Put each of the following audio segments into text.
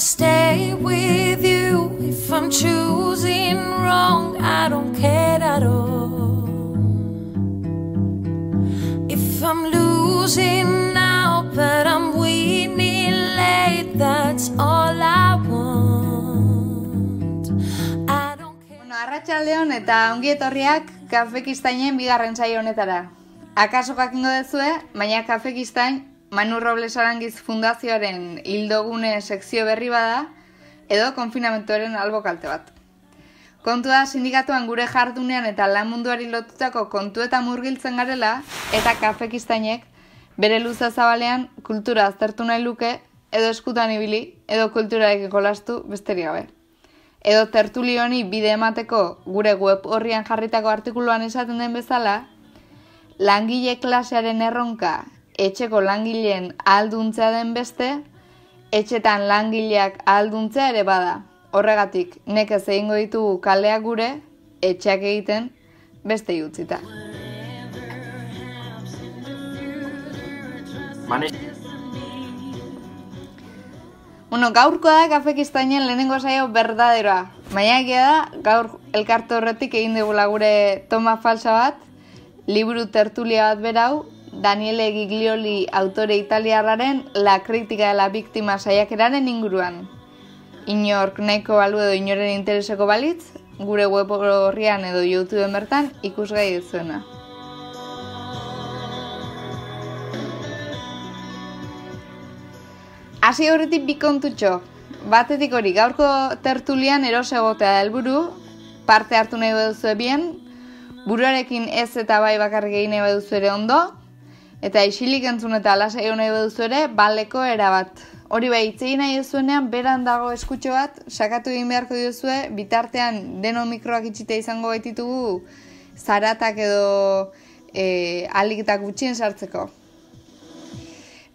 stay with you, if I'm choosing wrong, I don't care at all. If I'm losing now, but I'm winning late, that's all I want. I don't care. Bueno, arratsaldeon eta ongi etorriak kafekistainen bigarren saio honetara. Akaso jakingo dezue, baina kafekistain Manu Robles Arangiz Fundazioaren hildogune sekzio berri bada, edo konfinamentuaren albo kalte bat. Kontua sindikatuan gure jardunean eta lan munduari lotutako kontu eta murgiltzen garela, eta kafekistainek bere luza zabalean kultura aztertu nahi luke, edo eskutan ibili, edo kulturarekin jolastu besterik gabe. Edo tertuli honi bide emateko gure web horrian jarritako artikuluan esaten den bezala, langile klasearen erronka etxeko langileen ahalduntzea den beste, etxetan langileak ahalduntzea ere bada. Horregatik, nekez egingo ditugu kaleak gure, etxeak egiten beste utzita. Mane... Bueno, gaurko da kafekistainen lehenengo saio berdaderoa. Baina da, gaur elkarte horretik egin dugula gure toma falsa bat, liburu tertulia bat berau, Daniele Giglioli autore italiarraren La kritika de la víctima saiakeraren inguruan. Inork nahiko balu edo inoren intereseko balitz, gure web horrian edo YouTubeen bertan ikusgai duzuena. Hasi horretik bi kontutxo. Batetik hori, gaurko tertulian eros egotea da helburu, parte hartu nahi baduzu bien, buruarekin ez eta bai bakarrik egin nahi baduzu ere ondo, eta isilik entzun eta alasai nahi baduzu ere, baleko erabat. Hori bai, itzei nahi duzuenean, beran dago eskutxo bat, sakatu egin beharko diozue, bitartean deno mikroak itxite izango baititugu, zaratak edo e, aliketak gutxien sartzeko.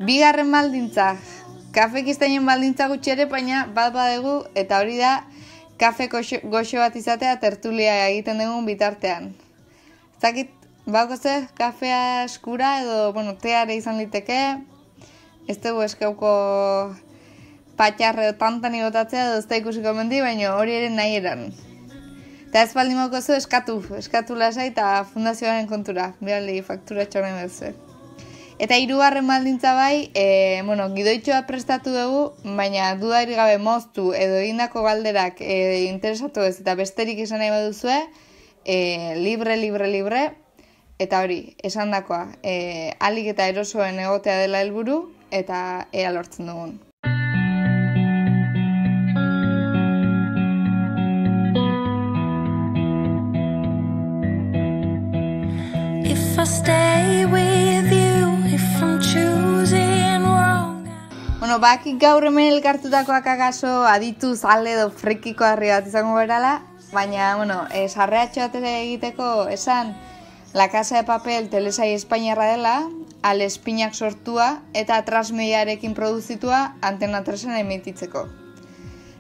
Bigarren baldintza, kafekistainen baldintza gutxi ere, baina bat badegu, eta hori da, kafe goxo bat izatea tertulia egiten dugun bitartean. Zakit, bauko ze, kafea eskura edo, bueno, teare izan liteke, ez dugu eskeuko patxarre tantan igotatzea edo ez da ikusiko mendi, baina hori ere nahi eran. Eta ez baldin zu, eskatu, eskatu lasai eta fundazioaren kontura, bialdi faktura txoren bezu. Eta hirugarren baldintza bai, e, bueno, gidoitxoa prestatu dugu, baina dudarik gabe moztu edo egindako galderak e, interesatu ez eta besterik izan nahi baduzue, e, libre, libre, libre, eta hori, esan dakoa, e, alik eta erosoen egotea dela helburu eta ea lortzen dugun. If I stay with you, if I'm choosing wrong. Bueno, bakik gaur hemen elkartutakoak agaso aditu zale edo frikiko harri bat izango berala, baina, bueno, e, sarreatxo ere egiteko esan La Casa de Papel telesai Espainiarra dela, al espinak sortua eta transmediarekin produzitua antena tresen emititzeko.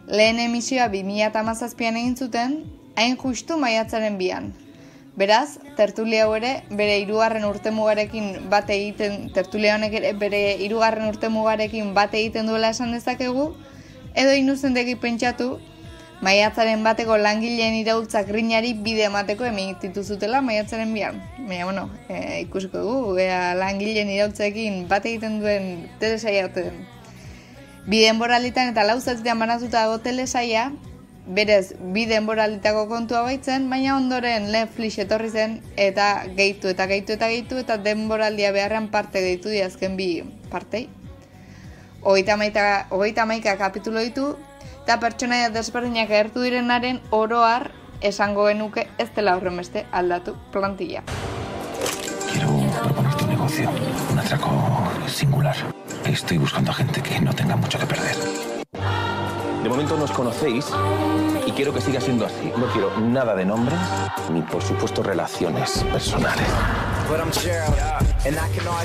Lehen emisioa 2008an egin zuten, hain justu maiatzaren bian. Beraz, tertulia hau ere bere hirugarren urtemugarekin bat egiten, tertulia honek ere bere hirugarren urtemugarekin bat egiten duela esan dezakegu, edo inuzendegi pentsatu, maiatzaren bateko langileen iraultzak grinari bide emateko emititu zutela maiatzaren bian. Baina, bueno, e, ikusiko dugu, ea langileen iraultzekin bat egiten duen telesaia ote den. Bi denboralitan eta lau zatitan banazuta dago telesaia, berez bi denboralitako kontua baitzen, baina ondoren Netflix etorri zen eta gehitu eta gehitu eta gehitu eta denboraldia beharrean parte gehitu di azken bi partei. Hogeita maika kapitulo ditu, eta pertsonaia desberdinak agertu direnaren oroar esango genuke ez dela horren beste aldatu plantilla. Quiero proponerte un negocio, un atraco singular. Estoy buscando a gente que no tenga mucho que perder. De momento nos conocéis y quiero que siga siendo así. No quiero nada de nombres ni, por supuesto, relaciones personales.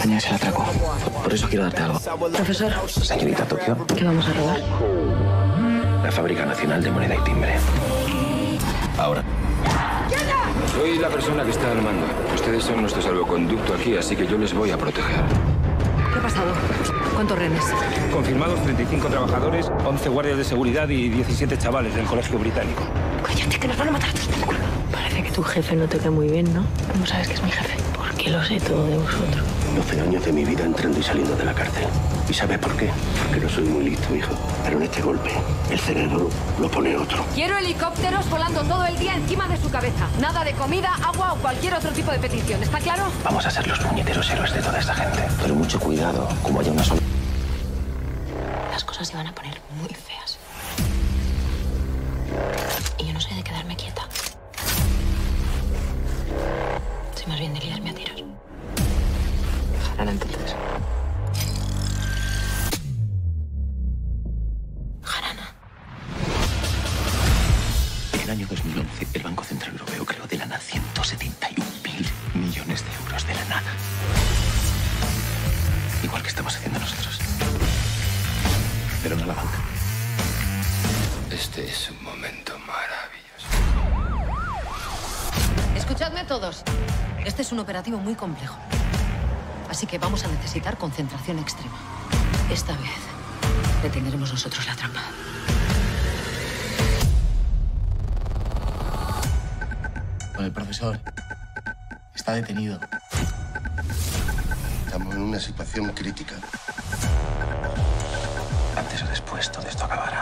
España es el atraco. Por eso quiero darte algo. Profesor, Señorita Tokio, ¿qué vamos a robar? La Fábrica Nacional de Moneda y Timbre. Ahora. Soy la persona que está al mando. Ustedes son nuestro salvoconducto aquí, así que yo les voy a proteger. ¿Qué ha pasado? ¿Cuántos renes? Confirmados 35 trabajadores, 11 guardias de seguridad y 17 chavales del colegio británico. Cállate, que nos van a matar a todos por culo. Parece que tu jefe no te cae muy bien, ¿no? ¿Cómo sabes que es mi jefe? Porque lo sé todo de vosotros. 12 años de mi vida entrando y saliendo de la cárcel. ¿Y sabes por qué? Porque no soy muy listo, hijo. Pero en este golpe, el cerebro lo pone otro. Quiero helicópteros volando todo el día encima de su cabeza. Nada de comida, agua o cualquier otro tipo de petición. ¿Está claro? Vamos a ser los puñeteros héroes de toda esta gente. Pero mucho cuidado, como haya una sola... Las cosas se van a poner muy feas. Y yo no soy de quedarme quieta. Soy más bien de liarme a tiros. Entonces. Jarana. En el año 2011, el Banco Central Europeo creó de la nada 171.000 millones de euros de la nada. Igual que estamos haciendo nosotros. Pero no la banca. Este es un momento maravilloso. Escuchadme todos. Este es un operativo muy complejo. Así que vamos a necesitar concentración extrema. Esta vez detendremos nosotros la trampa. El profesor está detenido. Estamos en una situación crítica. Antes o después, todo esto acabará.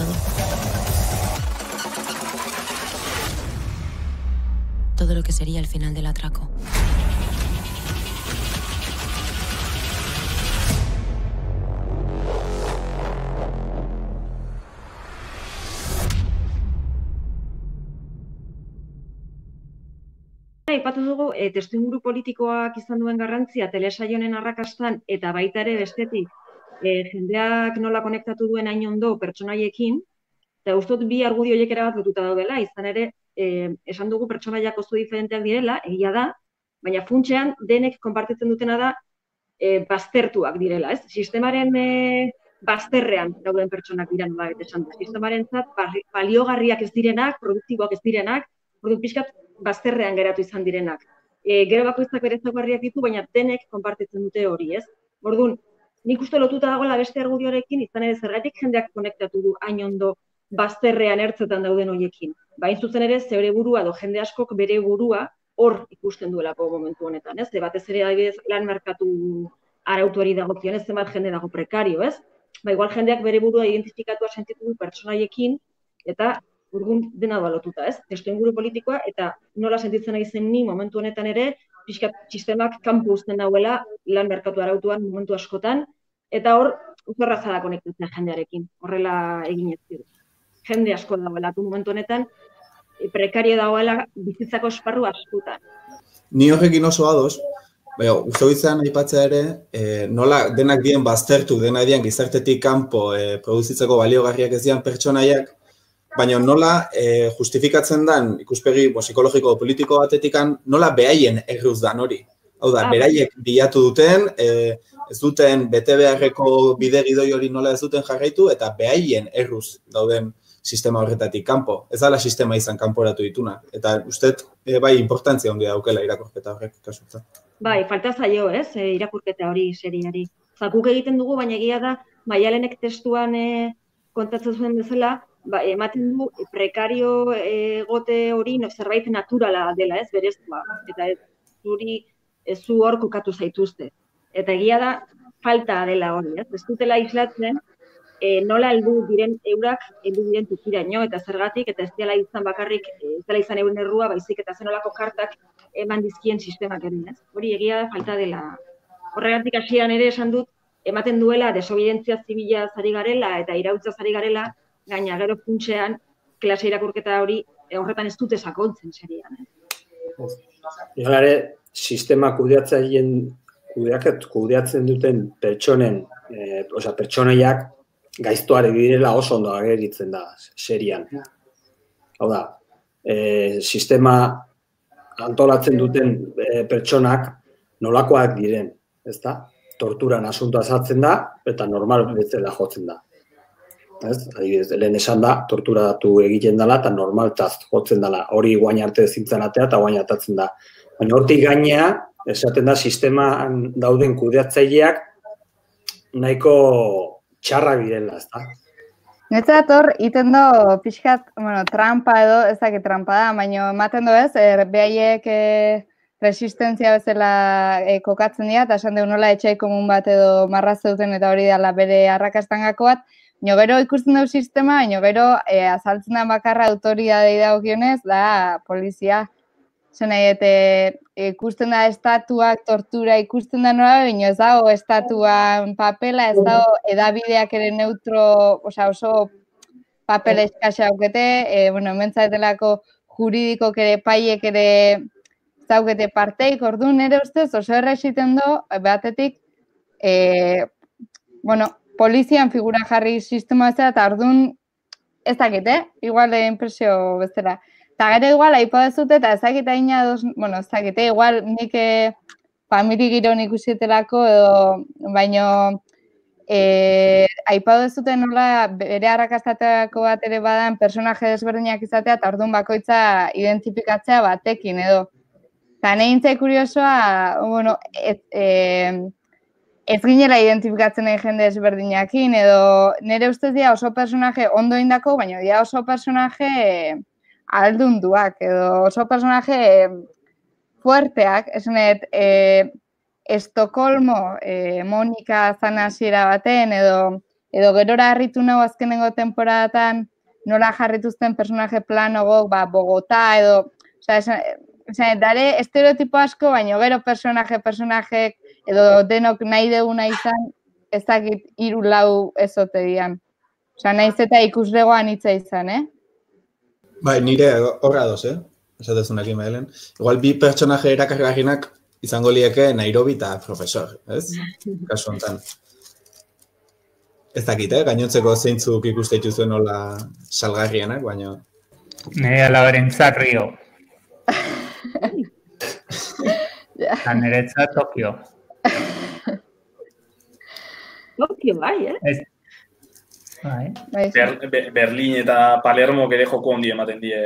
Todo. Todo lo que sería el final del atraco. Aipatu dugu e, testuinguru politikoak izan duen garrantzia telesaionen arrakastan eta baita ere bestetik e, jendeak nola konektatu duen hain ondo pertsonaiekin eta uste dut bi argudio horiek erabat lotuta daudela, izan ere e, esan dugu pertsonaiak oso diferenteak direla, egia da, baina funtsean denek konpartitzen dutena da e, baztertuak direla, ez? Sistemaren e, bazterrean dauden pertsonak dira nola esan da. Sistemaren zat, baliogarriak ez direnak, produktiboak ez direnak, ordu pixkat bazterrean geratu izan direnak. E, gero bakoitzak bere ezaugarriak ditu, baina denek konpartitzen dute hori, ez? Orduan, nik uste lotuta dagoela beste argudioarekin, izan ere zergatik jendeak konektatu du hain ondo bazterrean ertzetan dauden horiekin. Bain zuzen ere, zeure burua edo jende askok bere burua hor ikusten duelako momentu honetan, ez? Ze batez ere adibidez lan merkatu arautuari dagokionez zenbat jende dago prekario, ez? Ba, igual jendeak bere burua identifikatua sentitu du pertsonaiekin eta urgun dena da lotuta, ez? Testu inguru politikoa eta nola sentitzen nahi zen ni momentu honetan ere, pixkat sistemak kanpo uzten dauela lan merkatu arautuan momentu askotan eta hor oso erraza da konektatzea jendearekin. Horrela egin ez dira. Jende asko dagoela tu momentu honetan e, prekario dagoela bizitzako esparru askotan. Ni horrekin oso ados, Baina, uste hoitzen aipatzea ere, e, nola denak dien baztertu, denak dien gizartetik kanpo e, produzitzeko baliogarriak ez dian pertsonaiak, baina nola e, justifikatzen dan ikuspegi bo, psikologiko politiko batetikan, nola behaien erruz dan hori. Hau da, Ah, beraiek bilatu duten, e, ez duten bete beharreko bide gidoi hori nola ez duten jarraitu, eta behaien erruz dauden sistema horretatik kanpo. Ez dala sistema izan kanporatu dituna. Eta uste e, bai importantzia handia daukela irakorketa horrek kasutan. Bai, falta zaio, ez, e, irakurketa hori seriari. Zakuk egiten dugu, baina egia da, maialenek testuan e, kontatzen zuen bezala, ba, ematen du prekario egote hori no, zerbait naturala dela, ez, berezkoa. Eta ez, zuri, ez zu hor kokatu zaituzte. Eta egia da, falta dela hori, ez, ez dutela islatzen, e, nola heldu diren eurak heldu diren tukiraino eta zergatik eta ez dela izan bakarrik ez dela izan euren errua baizik eta zenolako kartak eman dizkien sistemak ere, ez? Hori egia da falta dela. Horregatik hasieran ere esan dut ematen duela desobedientzia zibila zari garela eta irautza zari garela, gaina gero funtsean klase irakurketa hori e, horretan ez dute sakontzen serian. Eh? Ere, sistema kudeatzaileen kudeaket, kudeatzen duten pertsonen, eh, osea, pertsonaiak gaiztoare direla oso ondo ageritzen da serian. Hau da, eh, sistema antolatzen duten eh, pertsonak nolakoak diren. ez da? Torturan asuntoa azaltzen da, eta normal bezala jotzen da. Ez? Adibidez, lehen esan da, torturatu egiten dela, eta normaltaz jotzen dela. Hori guain arte zintzen atea, eta guain atatzen da. Baina hortik gainea, esaten da, sisteman dauden kudeatzaileak nahiko txarra direla, ez da? Netzat hor, iten do, pixkat, bueno, trampa edo, ez dakit trampa da, baina ematen do ez, er, behaiek e, resistentzia bezala e, kokatzen dira, eta esan dugu nola etxai komun bat edo marra zeuten eta hori dela bere arrakastangako bat, baina gero ikusten dugu sistema, baina gero e, azaltzen da bakarra autoria dago da polizia. Zena, eta ikusten da estatuak, tortura ikusten da nola, baina ez dago estatuan papela, ez dago edabideak ere neutro, oza, oso papel eskasa aukete, e, bueno, mentzatelako juridiko ere paiek ere zaukete parteik, ordu nire ustez, oso errexiten do, batetik, e, bueno, polizian figura jarri sistema ez eta orduan ez dakit, eh? Igual de impresio bezala. Eta gero igual, aipo dezute, eta ezakit aina dos, bueno, ezakit, eh, igual nik eh, famili giron ikusietelako, edo, baino, eh, aipa dezute nola bere arrakastateko bat ere badan personaje desberdinak izatea, eta orduan bakoitza identifikatzea batekin, edo. Eta nahi kuriosoa, bueno, et, e, ez ginela identifikatzen nahi jende ezberdinakin, edo nire ustez dira oso personaje ondo indako, baina dira oso personaje aldunduak edo oso personaje fuerteak, esanet, e, Estokolmo, e, Monika zanasiera baten, edo, edo gerora harritu nago azkenengo temporadatan, nola jarrituzten personaje planogok, ba, Bogota, edo, oza, esan, dare estereotipo asko, baina gero personaje, personaje, edo denok nahi deguna izan, ez dakit iru lau ezote dian. Osa, nahiz eta ikuslegoan hitza izan, eh? Bai, nire horra doz, eh? Esatezunak imailen. Igual bi pertsonaje erakargarrinak izango lieke Nairobi eta profesor, ez? Kasu honetan. Ez dakit, eh? Gainontzeko zeintzuk ikuste dituzuen nola salgarrienak, baina... Nire alabaren rio. Eta nire Tokio. Tokio, bai, eh? Bai. bai Ber, Berlin eta Palermo gede joko handi ematen die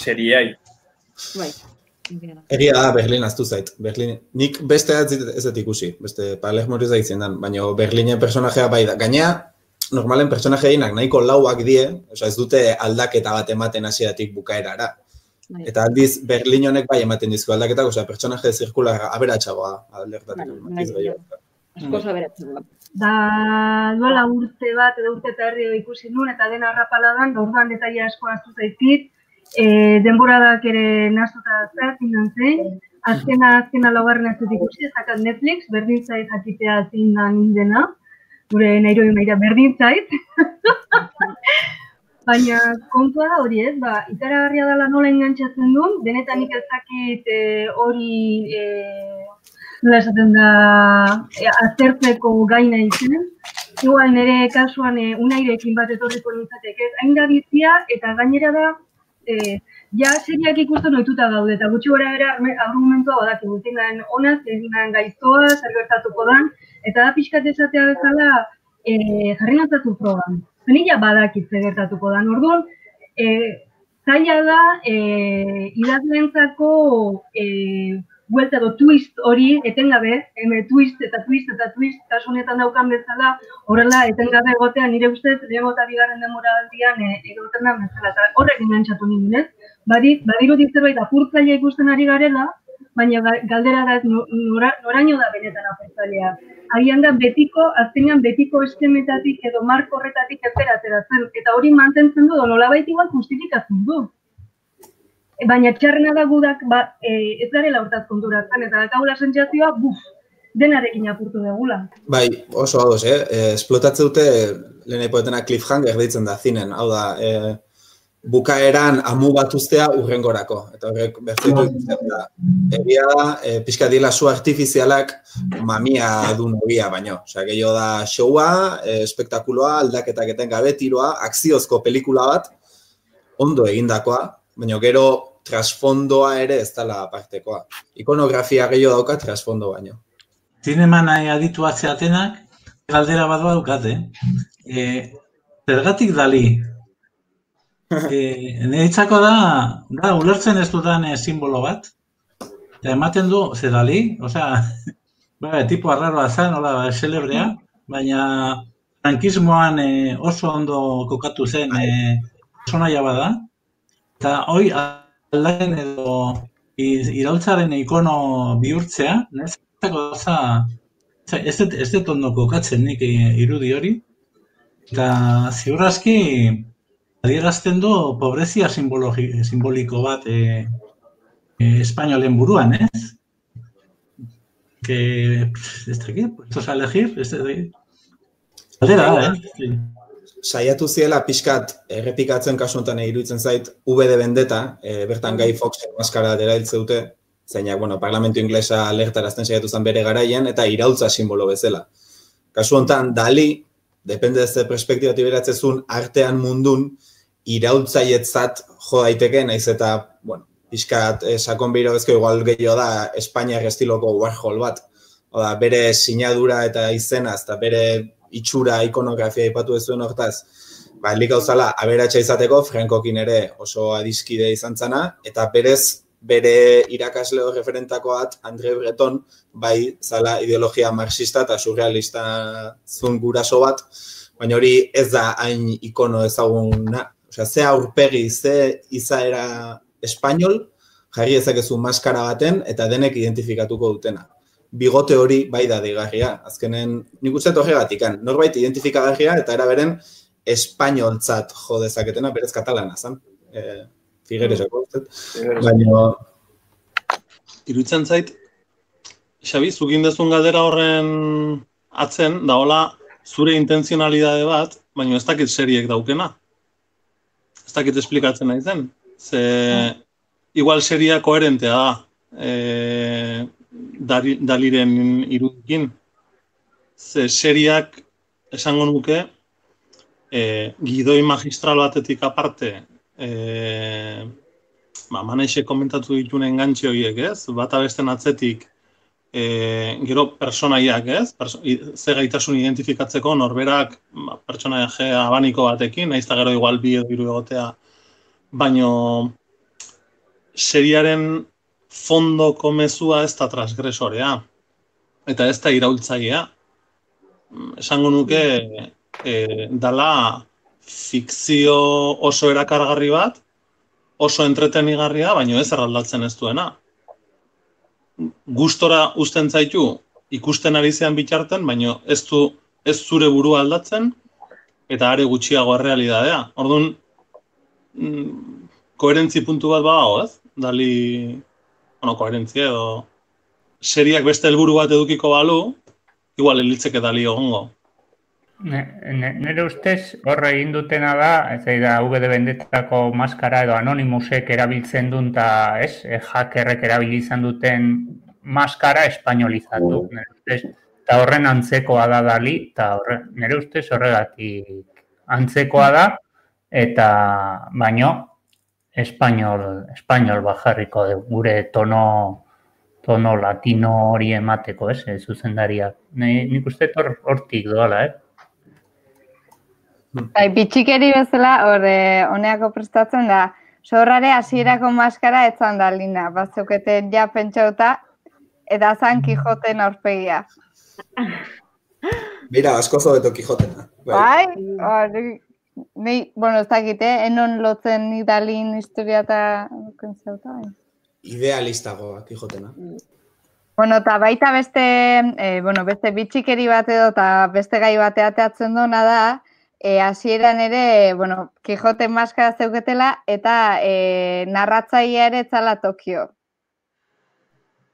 seriai. Bai. Egia da, Berlin aztu zait. Berlin, nik beste ez dut ikusi, beste Palermo ez da dan, baina Berlinen personajea bai da. Gainea, normalen personajeinak nahiko lauak die, oza, ez dute aldaketa bat ematen hasiatik bukaerara. Bai. Eta aldiz, Berlin honek bai ematen dizko aldaketak, oza, personaje zirkulara aberatxagoa aldertatik. Bai, bai, bai. Da, duela urte bat, edo urte eta herri ikusi nuen, eta dena harrapala dan, da urduan detaile asko aztu zaizkit, e, denboradak ere naztuta zer, zindan zein, azkena, azkena laugarren ez dut ikusi, ez Netflix, berdin zait jakitea zindan dena, gure nahi maira berdin zait. Baina kontua da hori ez, ba, ikaragarria dela nola engantzatzen duen, benetan ikazakit e, hori e, nola esaten da, e, aztertzeko gaina izan. Igual nire kasuan e, unairekin bat etorriko nintzateke. Hain da bizia eta gainera da, e, ja seriak ikusten ohituta gaude eta gutxi gora era argumentua badaki gutien ona egin gaiztoa zer gertatuko dan eta da pixkat esatea bezala eh jarri natzatu program. Zenilla badakit zer gertatuko dan. Orduan eh zaila da eh idazlentzako eh buelta do twist hori etengabe, eme twist eta twist eta twist kasu daukan bezala, horrela etengabe egotean nire ustez lehengo eta bigarren demora aldian e, egoten da bezala. Eta horrek ingantzatu nindun, ez? Badi, badiru zerbait apurtzaile ikusten ari garela, baina galdera da nora, noraino da benetan apurtzailea. Agian da betiko, azkenean betiko eskemetatik edo marko horretatik zen, eta hori mantentzen du, nolabait igual justifikatzen du baina txarrena da gudak ba, e, ez garela hortaz konturatzen, eta gaula sentsazioa, buf, denarekin apurtu degula. Bai, oso hau eh? E, esplotatze dute, lehen poetena cliffhanger deitzen da, zinen, hau da, e, bukaeran amu bat ustea urrengorako. Eta horrek, bertu da, egia da, e, pixka dila zu artifizialak mamia du nobia baino. Osea, gehiago da showa, e, espektakuloa, aldaketak eten gabe, tiroa, akziozko pelikula bat, ondo egindakoa, baina gero trasfondoa ere ez dela partekoa. Ikonografia gehiago dauka trasfondo baino. zineman aditu atzeatenak, galdera bat dukate. E, zergatik dali? E, Nehitzako da, da, ulertzen ez dudan e, simbolo bat. Eta ematen du, ze dali, osea, ba, tipo arraroa zen, hola, ba, celebrea, baina frankismoan e, oso ondo kokatu zen e, personaia bada. Eta hoi aldaken edo iraultzaren ikono bihurtzea, nezatako da, ez dut, ez dut ondo kokatzen nik irudi hori. Eta ziurraski, adierazten du pobrezia simboliko bat e, eh, espainolen buruan, ez? Que, ez da, puestos elegir, ez da, Aldera, eh? Saiatu ziela pixkat errepikatzen kasu honetan iruditzen zait V de Vendetta, e, bertan Guy Fox maskara dela dute, zeinak, bueno, parlamentu inglesa alertarazten saiatu zen bere garaien, eta iraultza simbolo bezala. Kasu honetan, Dali, depende ez de perspektibatik beratzezun, artean mundun, iraultzaietzat jo daiteke, naiz eta, bueno, pixkat eh, sakon biro bezko igual gehiago da Espainiar estiloko Warhol bat. Oda, bere sinadura eta izena, eta bere itxura ikonografia ipatu ez zuen hortaz, ba, helik gauzala, aberatsa izateko, Frankokin ere oso adiskide izan zana, eta berez, bere irakasleo referentakoat, Andre Breton, bai, zala ideologia marxista eta surrealista zun guraso bat, baina hori ez da hain ikono ezaguna, osea, ze aurpegi, ze izaera espainol, jarri ezakezu maskara baten eta denek identifikatuko dutena. Bigote hori bai da digarria. Azkenen, nik uste horregatik, norbait identifikagarria eta era beren espainoltzat jo dezaketena, berez katalana, zan? E, Figueresako, mm. Baina... Iruitzen zait, Xabi, zukin dezun galdera horren atzen, da hola, zure intenzionalidade bat, baina ez dakit seriek daukena. Ez dakit esplikatzen nahi zen. Ze, igual seria koherentea da, e, daliren irudikin. Ze seriak esango nuke, e, gidoi magistral batetik aparte, e, ba, manaixe komentatu ditunen gantxe horiek, ez? Bata besten atzetik, e, gero personaiak, ez? Perso ze gaitasun identifikatzeko norberak ba, personaia abaniko batekin, nahiz gero igual bi edo iru egotea baino seriaren fondoko mezua ez da transgresorea. Eta ez da iraultzailea. Esango nuke e, dala fikzio oso erakargarri bat, oso entretenigarria, baino ez erraldatzen ez duena. Gustora usten zaitu ikusten ari zean bitarten, baino ez du ez zure burua aldatzen eta are gutxiago errealitatea. Orduan, mm, koherentzi puntu bat badago, ez? Dali, bueno, koherentzia edo seriak beste helburu bat edukiko balu, igual elitzeke dali egongo. Nere ustez, horre egin dutena da, ez da, VD bendetako maskara edo anonimusek erabiltzen duen, eta ez, e, hackerrek erabilizan duten maskara espainolizatu. Mm. ustez, eta horren antzekoa da dali, eta horre, nire ustez horregatik antzekoa da, eta baino, espainol, espainol bajarriko de, gure tono tono latino hori emateko, ez, ez zuzendariak. Nik uste hortik doala, eh? Bai, bitxikeri bezala, horre, honeako prestatzen da, zorrare hasierako maskara etzan da lina, batzukete ja pentsauta, eta zan Kijoten aurpegia. Mira, asko zobeto Kijotena. Bai, bai Nei, bueno, ez dakit, eh? Enon lotzen idalin historia eta kontzauta, bai. Idealistagoa, kijotena. Bueno, eta baita beste, eh, bueno, beste bitxikeri bat edo eta beste gai batea teatzen duna da, eh, hasieran ere, bueno, Kijote maskara zeuketela eta eh, narratzaia ere etzala Tokio.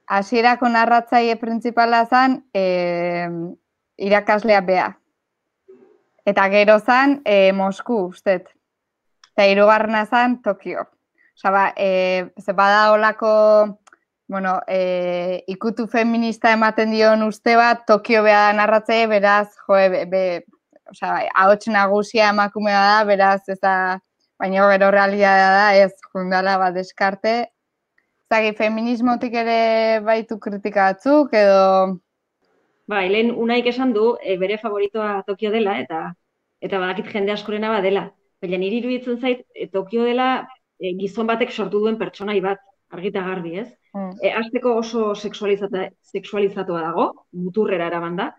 Hasierako narratzaile printzipala zen eh, irakaslea bea. Eta gero zan, e, Mosku, ustet. Eta irugarrena zan, Tokio. Osa, ba, e, ze bada olako, bueno, e, ikutu feminista ematen dion uste bat, Tokio beha narratze, beraz, jo, be, be, osa, bai, ahots nagusia emakume da, beraz, ez da, baina gero realidadea da, ez, jundala bat deskarte. Zagi, feminismotik ere baitu kritika batzuk, edo Bai, lehen unaik esan du, e, bere favoritoa Tokio dela, eta eta badakit jende askorena badela. Baina niri iruditzen zait, e, Tokio dela e, gizon batek sortu duen pertsonai bat, argita garbi, ez? Mm. E, azteko oso sexualizatua dago, muturrera eraman da.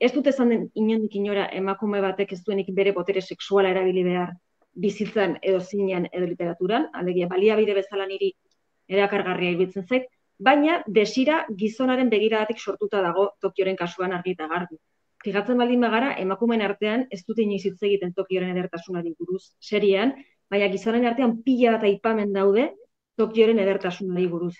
Ez dut esan den inondik inora emakume batek ez duenik bere botere sexuala erabili behar bizitzan edo zinean edo literaturan, alegia baliabide bezala niri erakargarria ibiltzen zait, baina desira gizonaren begiradatik sortuta dago Tokioren kasuan argi eta garbi. Figatzen baldin bagara, emakumeen artean ez dute inoiz hitz egiten Tokioren edertasunari buruz serian, baina gizonen artean pila bat aipamen daude Tokioren edertasunari buruz.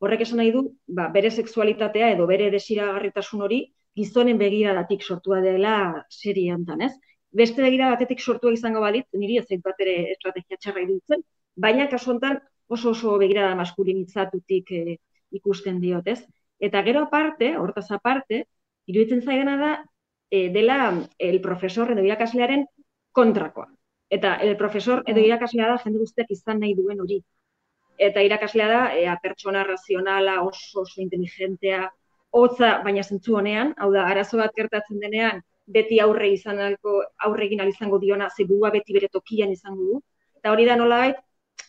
Horrek esan nahi du, ba, bere sexualitatea edo bere desiragarritasun hori gizonen begiradatik sortua dela serie hontan, ez? Beste begira batetik sortua izango balit, niri ez zait bat ere estrategia txarra iruditzen, baina kasu hontan oso oso begirada maskulinitzatutik eh, ikusten diot, ez? Eta gero aparte, hortaz aparte, iruditzen zaidana da, e, dela el profesor edo irakaslearen kontrakoa. Eta el profesor edo irakaslea da jende guztiak izan nahi duen hori. Eta irakaslea da, ea, pertsona razionala, oso, oso inteligentea, hotza, baina zentzu honean, hau da, arazo bat gertatzen denean, beti aurre izan aurre egin izango diona, zebua beti bere tokian izango du. Eta hori da nolabait,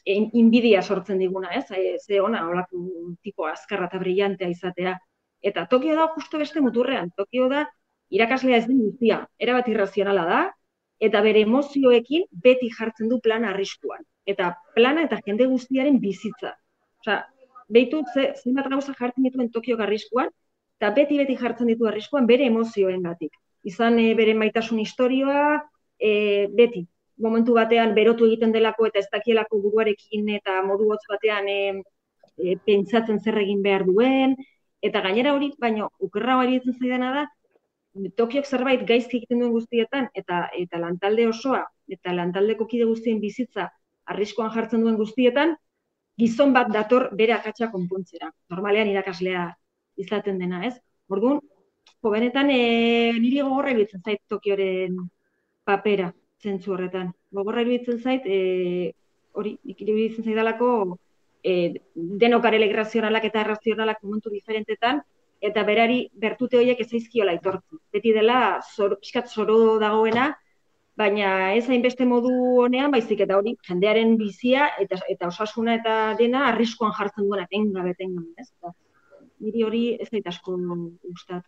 inbidia sortzen diguna, ez? Ze ona, holako tipo azkarra eta brillantea izatea. Eta Tokio da justo beste muturrean. Tokio da irakaslea ez den guztia, erabat irrazionala da, eta bere emozioekin beti jartzen du plana arriskuan. Eta plana eta jende guztiaren bizitza. Osea, behitu ze, zenbat gauza jartzen dituen Tokio arriskuan, eta beti beti jartzen ditu arriskuan bere emozioen batik. Izan e, bere maitasun historioa, e, beti, momentu batean berotu egiten delako eta ez dakielako buruarekin eta modu hotz batean e, e, pentsatzen zer egin behar duen, eta gainera hori, baino, ukerra hori etzen zaidana da, Tokiok zerbait gaizki egiten duen guztietan, eta eta lantalde osoa, eta lantaldeko kide guztien bizitza arriskoan jartzen duen guztietan, gizon bat dator bere akatsa konpontzera. Normalean irakaslea izaten dena, ez? Orduan, jo benetan e, niri gogorra iruditzen zait Tokioren papera zentzu horretan. Gogorra iruditzen zait, e, hori, iruditzen zaidalako e, denokare legrazionalak eta errazionalak momentu diferentetan, eta berari bertute horiek ez aizkiola itortu. Beti dela, zor, piskat zoro dagoena, baina ez hainbeste modu honean, baizik eta hori jendearen bizia eta eta osasuna eta dena arriskoan jartzen duena tenga betenga, ez? Niri hori ez da asko gustat.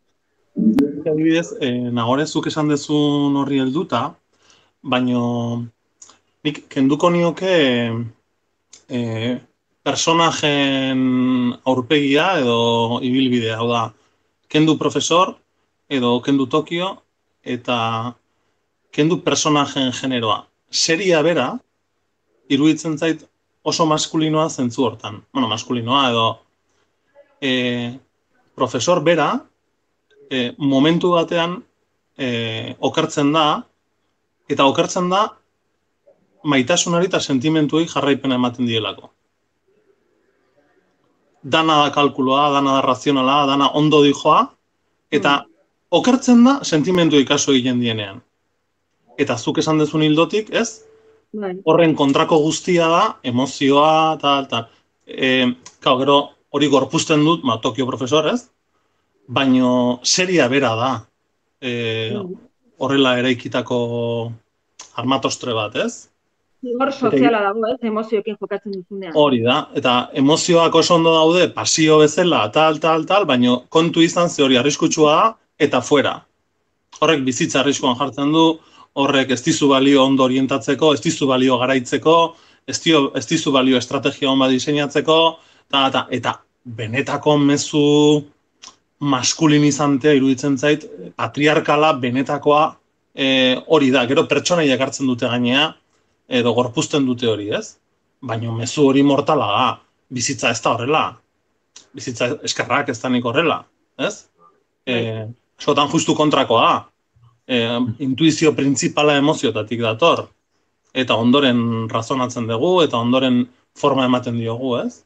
Adibidez, eh, nagorezuk esan dezun horri helduta, baino nik kenduko nioke eh, personajen aurpegia edo ibilbidea, hau da, kendu profesor edo kendu Tokio eta kendu personajen generoa. Seria bera, iruditzen zait oso maskulinoa zentzu hortan. Bueno, maskulinoa edo e, profesor bera, e, momentu batean e, okertzen da, eta okertzen da maitasunari eta sentimentuei jarraipena ematen dielako dana da kalkuloa, dana da razionala, dana ondo dijoa, eta mm. okertzen da sentimendu ikaso egiten dienean. Eta zuk esan dezun hildotik, ez? Bai. Horren kontrako guztia da, emozioa, eta, eta, e, kau, gero, hori gorpusten dut, ma, Tokio profesor, ez? Baino, seria bera da, e, horrela ere ikitako armatostre bat, ez? Zigor soziala dago, ez, emozioekin jokatzen duzunean. Hori da, eta emozioak oso ondo daude, pasio bezala, tal, tal, tal, baino kontu izan ze hori arriskutsua eta fuera. Horrek bizitza arriskuan jartzen du, horrek ez dizu balio ondo orientatzeko, ez dizu balio garaitzeko, ez, dio, ez dizu balio estrategia hon diseinatzeko, eta, eta, eta benetako mezu maskulinizantea iruditzen zait, patriarkala benetakoa e, hori da, gero pertsonaiak hartzen dute gainea, edo gorpuzten dute hori, ez? Baina mezu hori mortala da, bizitza ez da horrela. Bizitza eskerrak ez da nik horrela, ez? E, askotan justu kontrakoa, e, intuizio printzipala emoziotatik dator. Eta ondoren razonatzen dugu, eta ondoren forma ematen diogu, ez?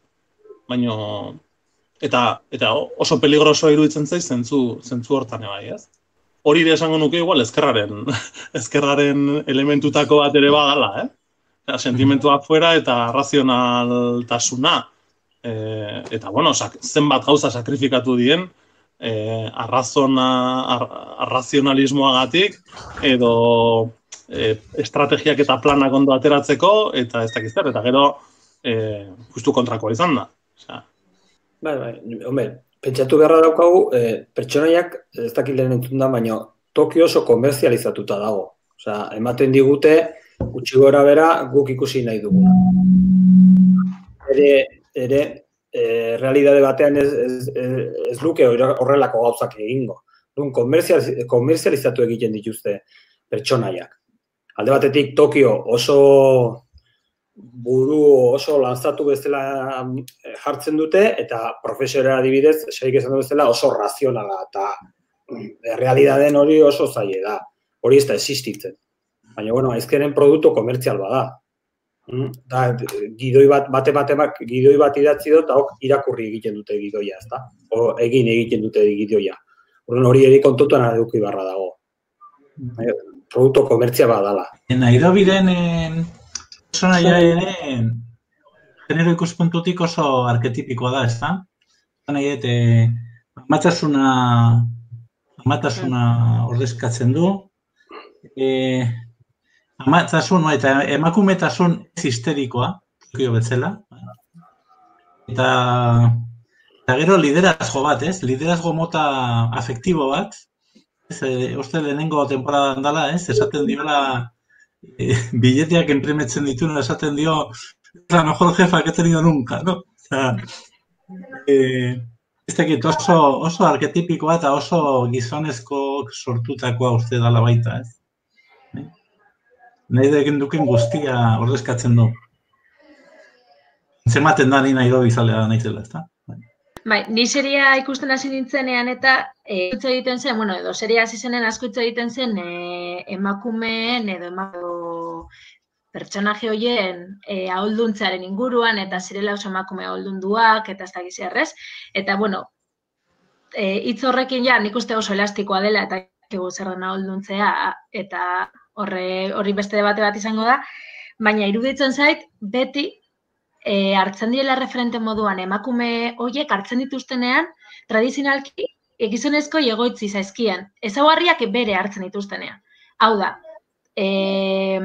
Baina, eta, eta oso peligrosoa iruditzen zaiz zentzu, zentzu hortan ebai, ez? hori ere esango nuke igual ezkerraren ezkerraren elementutako bat ere badala, eh? Ja, sentimentua fuera eta razionaltasuna. E, eta bueno, sak, zenbat gauza sakrifikatu dien e, arrazona, ar, arrazionalismoagatik, edo e, estrategiak eta planak ondo ateratzeko, eta ez dakiz eta gero e, justu kontrakoa izan da. Osea. Bai, bai, hombre, pentsatu beharra daukagu, e, pertsonaiak ez dakit lehen entzun da, baina Tokio oso komerzializatuta dago. Osea, ematen digute, gutxi gora bera, guk ikusi nahi duguna. Ere, ere, e, realidade batean ez, ez, ez, luke horrelako gauzak egingo. Dun, komerzializatu egiten dituzte pertsonaiak. Alde batetik Tokio oso buru oso lanzatu bezala eh, jartzen dute eta profesionera adibidez, saik esan bezala oso razionala eta mm, realitateen hori oso zaile da. Hori ez da existitzen. Baina, bueno, ezkeren produktu komertzial bada. Mm, da, gidoi bat, bate bate bat, gidoi bat idatzi dut, eta irakurri egiten dute gidoia, ezta? O egin egiten dute gidoia. Horren hori ere kontutan eduki barra dago. Mm. Produktu komertzia badala. Nahi ja ere, genero ikuspuntutik oso arketipikoa da, ezta? Nahi eta amatasuna, amatasuna ordezkatzen du, e, Amatasun eta emakumetasun ez histerikoa, kio betzela. Eta, eta gero liderazgo bat, ez? Liderazgo mota afektibo bat. Ez, e, uste lehenengo temporada dela, ez? Esaten diola e, billeteak enprimetzen ditu, esaten dio la mejor jefa que he tenido nunca, no? O sea, e, ez dakit oso, oso arketipikoa eta oso gizonezko sortutakoa uste dala baita, ez? nahi da egin duken guztia ordezkatzen du. Zematen da ni nahi do izalea nahi zela, ezta? Bai, ni seria ikusten hasi nintzenean eta eh egiten zen, bueno, edo seria hasi zenen asko egiten zen e, emakumeen edo emako pertsonaje hoien eh ahulduntzearen inguruan eta zirela oso emakume ahuldunduak eta ez dakiz errez eta bueno, eh hitz horrekin ja nik oso elastikoa dela eta egu zer ahulduntzea eta horre, hori beste debate bat izango da, baina iruditzen zait, beti e, hartzen diela referente moduan emakume horiek hartzen dituztenean, tradizionalki egizonezko egoitzi zaizkien, ezaugarriak bere hartzen dituztenean. Hau da, e,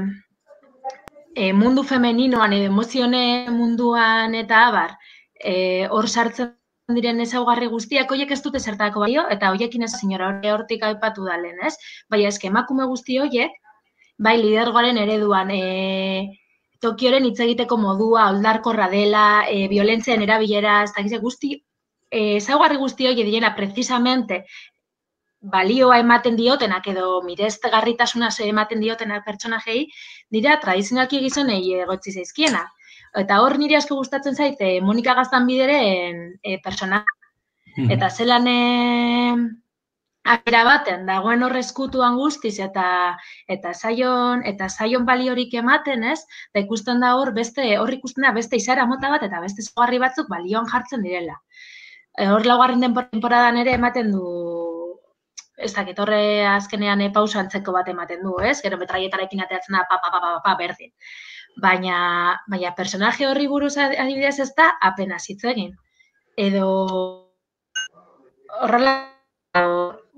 e, mundu femeninoan edo emozione munduan eta abar, e, hor sartzen diren ezaugarri guztiak hoiek ez dute zertako balio eta hoiekin ez señora hortik aipatu da lehen, ez? Baina eske emakume guzti hoiek bai lidergoaren ereduan, e, Tokioren hitz egiteko modua, oldarkorra dela, e, violentzian erabilera, ez da guzti, e, zaugarri guzti hori direna, precisamente, balioa ematen diotenak edo mirezte garritasuna ematen diotenak pertsonajei, dira tradizionalki gizonei egotzi zaizkiena. Eta hor nire asko gustatzen zaite Monika Gaztan bideren e, persona. Hmm. Eta zelan akera baten dagoen horrezkutuan guztiz eta eta saion eta saion baliorik ematen, ez? Da ikusten da hor beste hor ikusten da beste izara mota bat eta beste zagarri batzuk balioan jartzen direla. E, hor laugarren denporadan ere ematen du ez dakit horre azkenean e, pausa antzeko bat ematen du, ez? Gero metraietarekin ateatzen da pa pa pa pa, pa berdin. Baina baina personaje horri buruz adibidez ez da apenas hitz egin. Edo horrela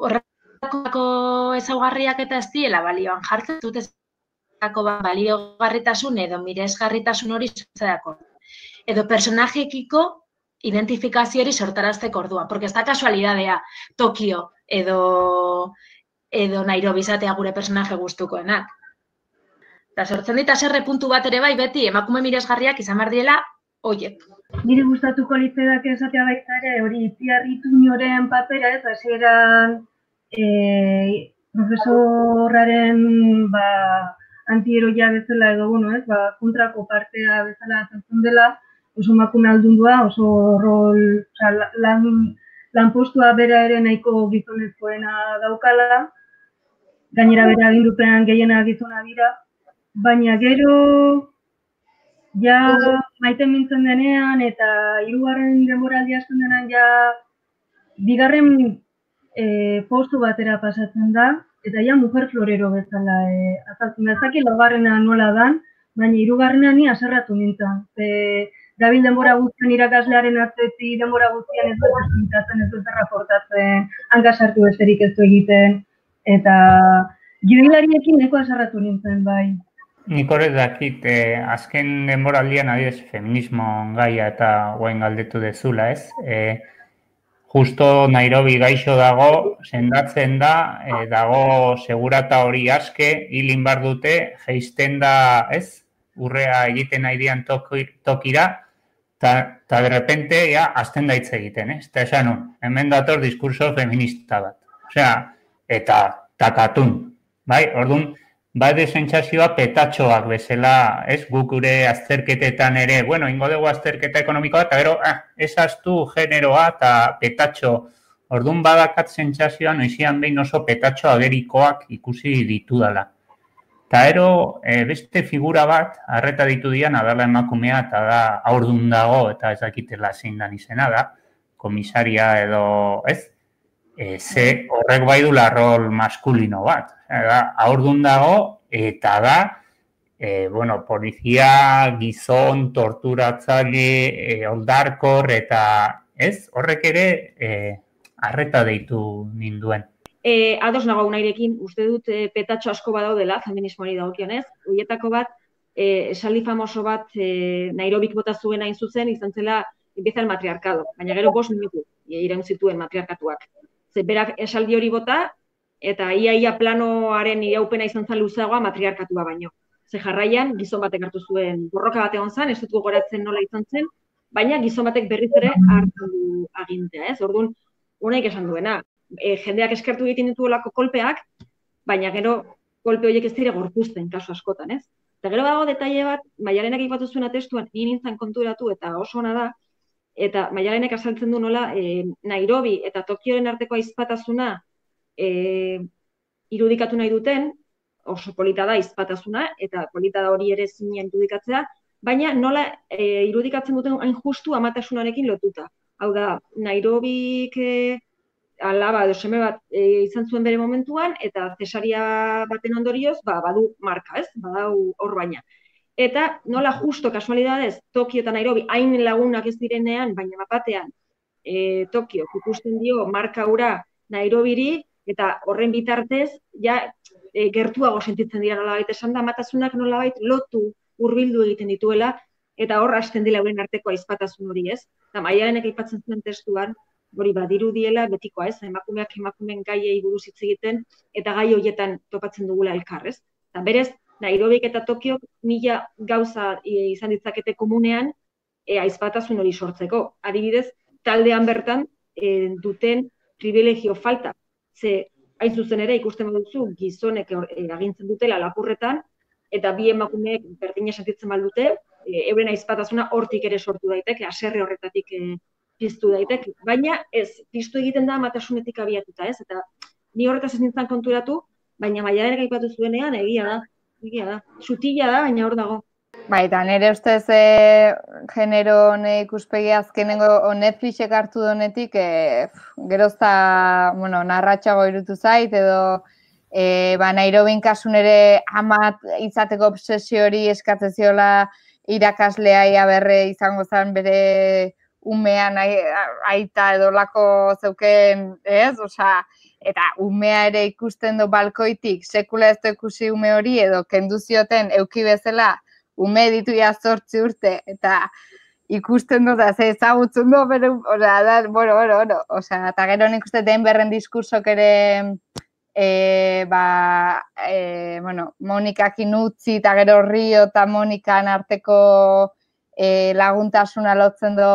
horretako ezaugarriak eta ez diela balioan jartzen dut ezako baliogarritasun edo miresgarritasun hori sortzerako. Edo personajekiko identifikazio hori sortarazteko orduan, porque ez da kasualidadea Tokio edo edo Nairobi izatea gure personaje gustukoenak. Eta sortzen dita serre puntu bat ere bai beti emakume miresgarriak izan behar diela hoiek. Nire gustatuko litzedak esatea baita ere, hori itziarritu nioren papera ez, hasieran e, profesorraren ba, antieroia bezala edo bueno, ez, ba, kontrako partea bezala zentzen dela, oso makume aldundua, oso rol, oza, lan, lan postua bera ere nahiko gizonezkoena daukala, gainera bera agindupean gehiena gizona dira, baina gero ja maite mintzen denean eta hirugarren denboraldi hasten denean ja bigarren e, postu batera pasatzen da eta ja mujer florero bezala e, azaltzen da. Ez dakit nola dan, baina hirugarrena ni aserratu nintzen. E, Dabil denbora guztien irakaslearen atzeti, denbora guztian ez dut eskintatzen, ez dut raportatzen, hanka sartu besterik ez du egiten, eta gidoilariekin neko esarratu nintzen, bai. Nik horrez dakit, eh, azken denboraldian adibidez feminismo gaia eta guain galdetu dezula, ez? Eh, justo Nairobi gaixo dago, sendatzen da, eh, dago segurata hori aske, hilin bar dute, geisten da, ez? Urrea egiten nahi dian tokira, eta ta de repente, ja, azten da hitz egiten, ez? Eta esan, hemen dator diskurso feminista bat. Osea, eta takatun, bai? Orduan, bai desentzazioa petatxoak bezala, ez guk gure azterketetan ere, bueno, ingo dugu azterketa ekonomikoa, eta gero, ah, ezaztu generoa eta petatxo, orduan badakat zentzazioa, noizian behin oso petatxo agerikoak ikusi ditu Eta ero, e, beste figura bat, harreta ditu dian, adala emakumea, eta da aurdun dago, eta ez dakitela zein dan izena da, komisaria edo, ez, e, ze horrek bai du rol maskulino bat. Da, aurdun dago, eta da, e, bueno, polizia, gizon, torturatzaile, e, oldarkor, eta ez, horrek ere, e, arreta deitu ninduen. E, ados nago unairekin, uste dut e, petatxo asko badaudela, feminismoari dagokionez, Uietako bat, e, esaldi famoso bat, e, Nairobik bota zuen hain zuzen, izan zela, empieza el matriarkado, baina gero bost minutu, e, iraun zituen matriarkatuak. Ze berak esaldi hori bota, eta iaia planoaren iraupena izan zen luzeagoa matriarkatua baino. Ze jarraian, gizon batek hartu zuen borroka bat egon zen, ez dut gogoratzen nola izan zen, baina gizon batek berriz ere hartu agintea, ez? Orduan, honek esan duena, e, jendeak eskertu egiten ditu olako kolpeak, baina gero kolpe horiek ez dira gorpuzten kasu askotan, ez? Eta gero dago detaile bat, maialenak ipatu zuena testuan, ni nintzen konturatu eta oso ona da, eta maialenek azaltzen du nola, e, Nairobi eta Tokioren arteko aizpatasuna e, irudikatu nahi duten, oso polita da izpatasuna, eta polita da hori ere zinen irudikatzea, baina nola e, irudikatzen duten hain justu amatasunarekin lotuta. Hau da, Nairobik e, alaba edo seme bat e, izan zuen bere momentuan, eta cesaria baten ondorioz, ba, badu marka, ez? Badau hor baina. Eta nola justo kasualidadez, Tokio eta Nairobi hain lagunak ez direnean, baina mapatean, e, Tokio ikusten dio marka ura Nairobiri, eta horren bitartez, ja, e, gertuago sentitzen dira nolabait esan da, matasunak nolabait lotu hurbildu egiten dituela, eta hor hasten dila horren arteko aizpatasun hori ez. Eta maialenek aipatzen zuen testuan, hori badiru diela betikoa ez, emakumeak emakumeen gaiei buruz hitz egiten, eta gai horietan topatzen dugula elkar ez. Eta berez, Nairobik eta Tokiok mila gauza e, izan ditzakete komunean, e, aizpatasun hori sortzeko. Adibidez, taldean bertan e, duten privilegio falta ze hain zuzen ere ikusten baduzu gizonek eh, agintzen dutela lapurretan eta bi emakumeek berdina sentitzen baldute, e, euren aizpatasuna hortik ere sortu daiteke, haserre horretatik e, piztu daiteke, baina ez, piztu egiten da matasunetik abiatuta, ez? Eta ni horretaz ez nintzen konturatu, baina maialen aipatu zuenean egia da, egia da. Sutila da, baina hor dago. Bai, eta nire ustez e, genero hone ikuspegi azkenengo Netflixek hartu donetik, e, gerozta, bueno, narratxago irutu zait, edo e, ba, Nairobin kasun ere amat izateko obsesio hori eskatzen ziola irakaslea ia berre izango zen bere umean aita edo lako zeuken, ez? Osa, eta umea ere ikusten du balkoitik, sekula ez ikusi ume hori edo kendu zioten euki bezala, ume ditu ja zortzi urte, eta ikusten dut, ze ezagutzen du, bere, ora, da, bueno, bueno, bueno, oza, eta gero nik uste den berren diskursok ere, e, ba, e, bueno, Monikak inutzi, eta gero Rio eta Monikan arteko e, laguntasuna lotzen du,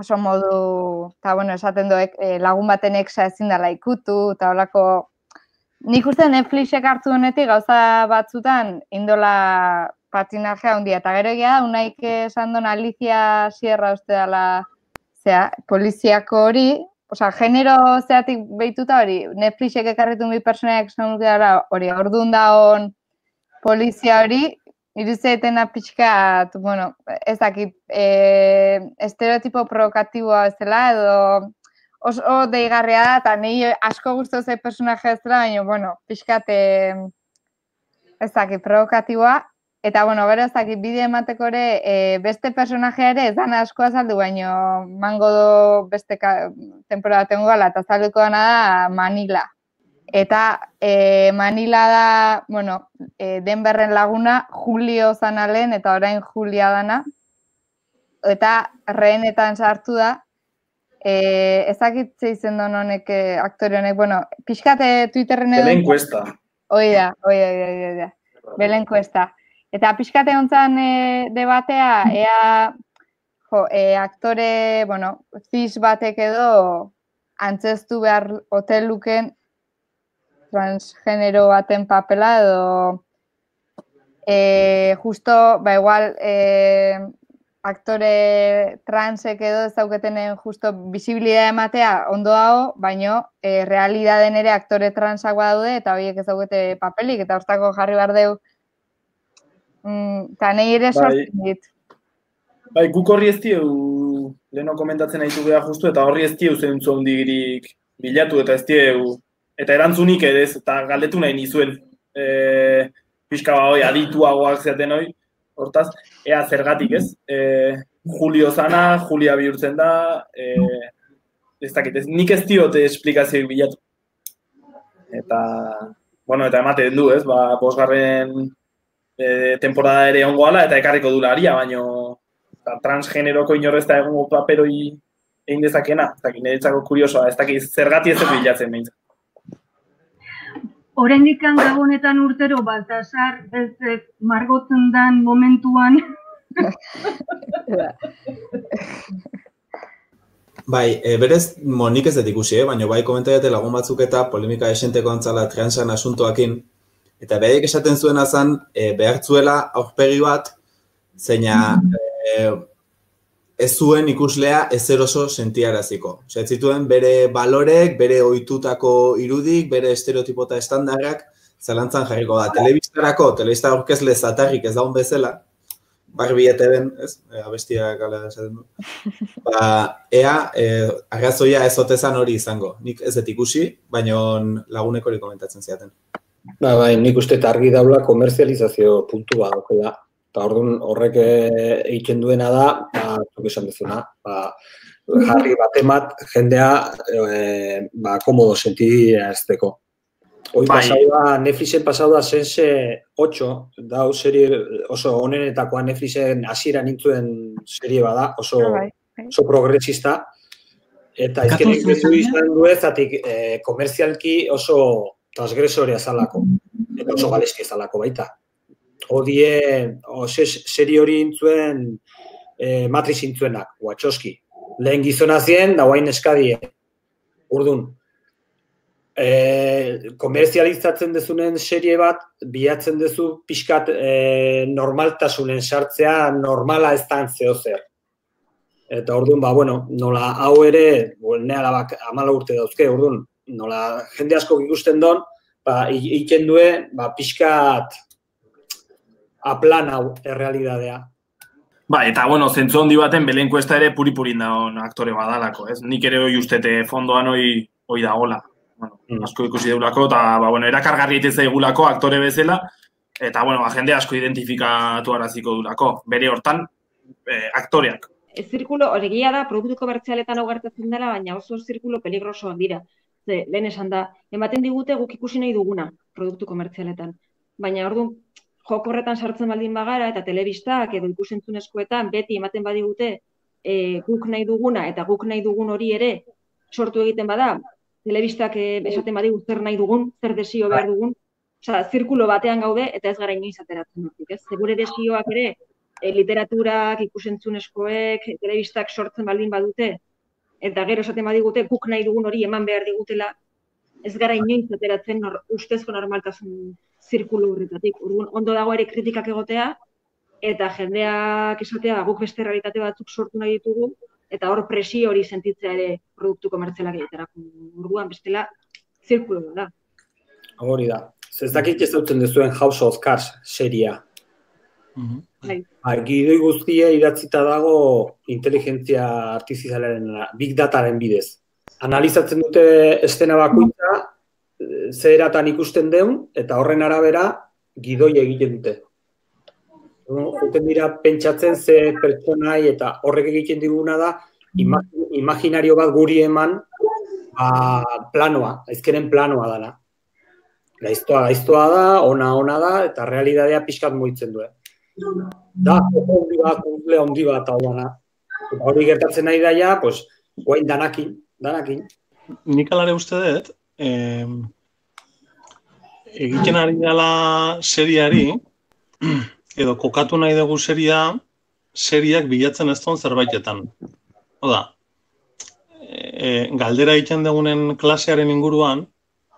oso modu, eta bueno, esaten du, e, lagun baten eksa ezin dela ikutu, eta holako, nik uste Netflixek hartu honetik gauza batzutan, indola patinajea handia. Eta gero egia, unaik esan duen Alicia Sierra uste dela, zera, poliziako hori, osea, genero zeatik behituta hori, Netflixek ekarritu mi personaik esan dela hori, orduan da hon polizia hori, iruzeeten apitxka, bueno, ez dakit, e, estereotipo provokatiboa ez dela, edo oso deigarria da, eta nahi asko guztu ze personaje ez dela, baina, bueno, pixkat, ez dakit, provokatiboa, Eta, bueno, bera ez dakit bide emateko ere, e, beste personajea ere ez dana asko azaldu, baino mango do beste temporada tengo gala, eta azalduko dana da Manila. Eta e, Manila da, bueno, e, Denberren laguna, Julio zanalen, eta orain Julia dana. Eta rehenetan sartu da, e, ezakitze izen don honek aktore honek, bueno, pixkate Twitterren edo... Belen kuesta. Oida, oida, oida, oida. Belen kuesta. Eta pixkate hontzan e, debatea, ea jo, e, aktore, bueno, zis batek edo antzestu behar hotel luken transgenero baten papela edo e, justo, ba igual, e, aktore transek edo ez dauketenen justo visibilidad ematea ondo dago, baino e, realidaden ere aktore transak badaude eta horiek ez daukete papelik eta hortako jarri behar deu Mm, eta nahi ere bai. sortzen dit. Bai, guk horri ez dieu, leheno komentatzen nahi behar justu, eta horri ez dieu zen zondigirik bilatu, eta ez dieu, eta erantzunik ere ez, eta galdetu nahi nizuen, e, pixka ba hoi, adituagoak zeaten hoi, hortaz, ea zergatik ez, e, Julio zana, Julia bihurtzen da, e, ez dakit, ez, nik ez diote esplikazioik bilatu. Eta, bueno, eta ematen du, ez, ba, bosgarren e, temporada ere ongo ala, eta ekarriko du laria, baino eta transgeneroko inorrezta egongo paperoi egin dezakena, ez dakit, niretzako kuriosoa, ez dakit, zergati ez bilatzen behin. Horen dikan gabonetan urtero, Baltasar, ez margotzen dan momentuan. bai, e, berez, monik ez dut ikusi, eh? baina bai komentaiate lagun batzuk eta polemika esenteko antzala transan asuntoakin, Eta behaiek esaten zuen azan, e, behartzuela aurpegi bat, zeina e, ez zuen ikuslea ezer oso sentiaraziko. Osea, zituen bere balorek, bere ohitutako irudik, bere estereotipo eta estandarrak zalantzan jarriko da. Telebistarako, telebista aurkezle zatarrik ez daun bezala, barbi eta ben, ez, abestia gala esaten du. Ba, ea, e, arrazoia ez otezan hori izango. Nik ez dut ikusi, baina lagunek hori komentatzen ziaten. Ba, bai, nik uste targi daula komerzializazio puntu bat da. Eta orduan horrek eh, egiten duena da, ba, zuk esan dezuna, ba, jarri bat emat jendea e, ba, komodo senti azteko. Hoi bai. pasau da, Netflixen pasau da Sense 8, da serie oso onenetakoa Netflixen hasiera nintzuen serie bada, oso, ah, bai, bai. oso progresista. Eta izken ikrezu izan du ezatik e, komerzialki oso transgresorea zalako, eta oso galeski zalako baita. Odie, ose, seri hori intzuen, e, matriz intzuenak, guatxoski. Lehen gizona zien, da guain eskadie. Urdun, e, komerzializatzen dezunen serie bat, bilatzen dezu pixkat e, normaltasunen sartzea, normala ez da zeo zer. Eta orduan, ba, bueno, nola hau ere, ne alabak amala urte dauzke, orduan, nola jende asko ikusten don, ba, iken due, ba, pixkat aplan hau errealidadea. Ba, eta, bueno, zentzu handi baten, belenkuesta ere puri-purin dagoen aktore badalako, ez? Nik ere hoi ustete fondoan hoi, hoi da gola. Bueno, mm. asko ikusi deulako, eta, ba, bueno, erakargarri zaigulako aktore bezala, eta, bueno, ba, jende asko identifikatu araziko dulako. Bere hortan, eh, aktoreak. Ez zirkulo, hori da, produktuko bertzialetan hau gertatzen dela, baina oso zirkulo peligroso dira ze lehen esan da, ematen digute guk ikusi nahi duguna produktu komertzialetan. Baina orduan jok horretan sartzen baldin bagara eta telebistak edo ikusentzunezkoetan beti ematen badigute e, guk nahi duguna eta guk nahi dugun hori ere sortu egiten bada, telebistak e, esaten badigu zer nahi dugun, zer desio behar dugun, Osa, zirkulo batean gaude eta ez gara inoiz ateratzen dut, ez? Zegure desioak ere, e, literaturak, ikusentzunezkoek, telebistak sortzen baldin badute, eta gero esaten badigute guk nahi dugun hori eman behar digutela, ez gara inoiz ateratzen nor, ustezko normaltasun zirkulu horretatik. Urgun, ondo dago ere kritikak egotea, eta jendeak esatea guk beste realitate batzuk sortu nahi ditugu, eta hor presio hori sentitzea ere produktu komertzelak egiterako. Urduan, bestela, zirkulu da. Hori da. Ez dakit ez duten duzuen House of Cards seria. Mm Bai. Ba, gidoi guztia idatzita dago inteligentzia artifizialaren big dataren bidez. Analizatzen dute estena bakoitza zeratan ikusten deun eta horren arabera gidoi egiten dute. Juten dira pentsatzen ze pertsonai eta horrek egiten diguna da ima- imaginario bat guri eman ba, planoa, aizkeren planoa dela. Gaiztoa, gaiztoa da, ona, ona da, eta realidadea pixkat moitzen du. Da, handi bat, puzzle handi bat hau dana. Eta hori gertatzen nahi da ja, pues, guain danakin, danakin. Nik alare uste dut, eh, egiten ari dela seriari, edo kokatu nahi dugu seria, seriak bilatzen ez zerbaitetan. Oda, e, galdera egiten dugunen klasearen inguruan,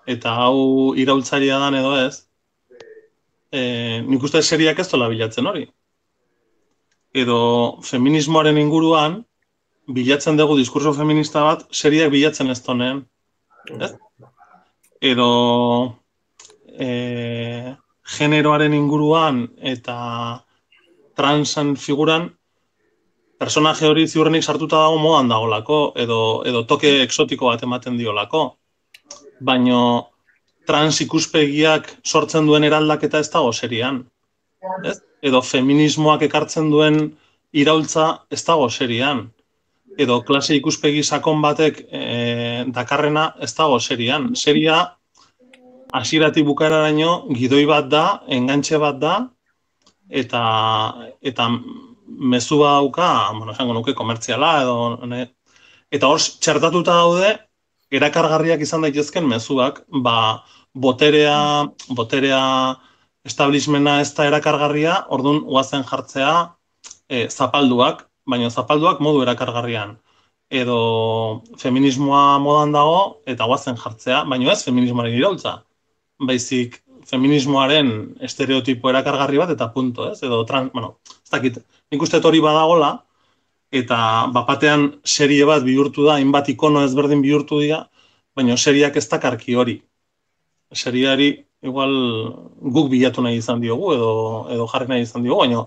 eta hau iraultzaria dan edo ez, e, nik uste seriak ez dola bilatzen hori. Edo feminismoaren inguruan, bilatzen dugu diskurso feminista bat, seriak bilatzen ez donen. Ez? Edo e, generoaren inguruan eta transan figuran, personaje hori ziurrenik sartuta dago modan dagolako, edo, edo toke exotiko bat ematen diolako. Baino trans ikuspegiak sortzen duen eraldaketa ez dago serian. Ez? Edo feminismoak ekartzen duen iraultza ez dago serian. Edo klase ikuspegi sakon batek e, dakarrena ez dago serian. Seria hasieratik bukaeraraino gidoi bat da, engantxe bat da, eta eta mezu dauka, bueno, esango nuke komertziala edo ne, eta hor txertatuta daude erakargarriak izan daitezken mezuak, ba boterea, boterea establishmenta ez da erakargarria, ordun goazen jartzea e, zapalduak, baina zapalduak modu erakargarrian. Edo feminismoa modan dago eta goazen jartzea, baina ez feminismoaren iraultza baizik feminismoaren estereotipo erakargarri bat eta punto, ez? Edo trans, bueno, ez dakit, nik uste hori badagola, eta bapatean serie bat bihurtu da, hainbat ikono ezberdin bihurtu dira, baina seriak ez dakarki hori. Seriari, igual, guk bilatu nahi izan diogu, edo, edo jarri nahi izan diogu, baina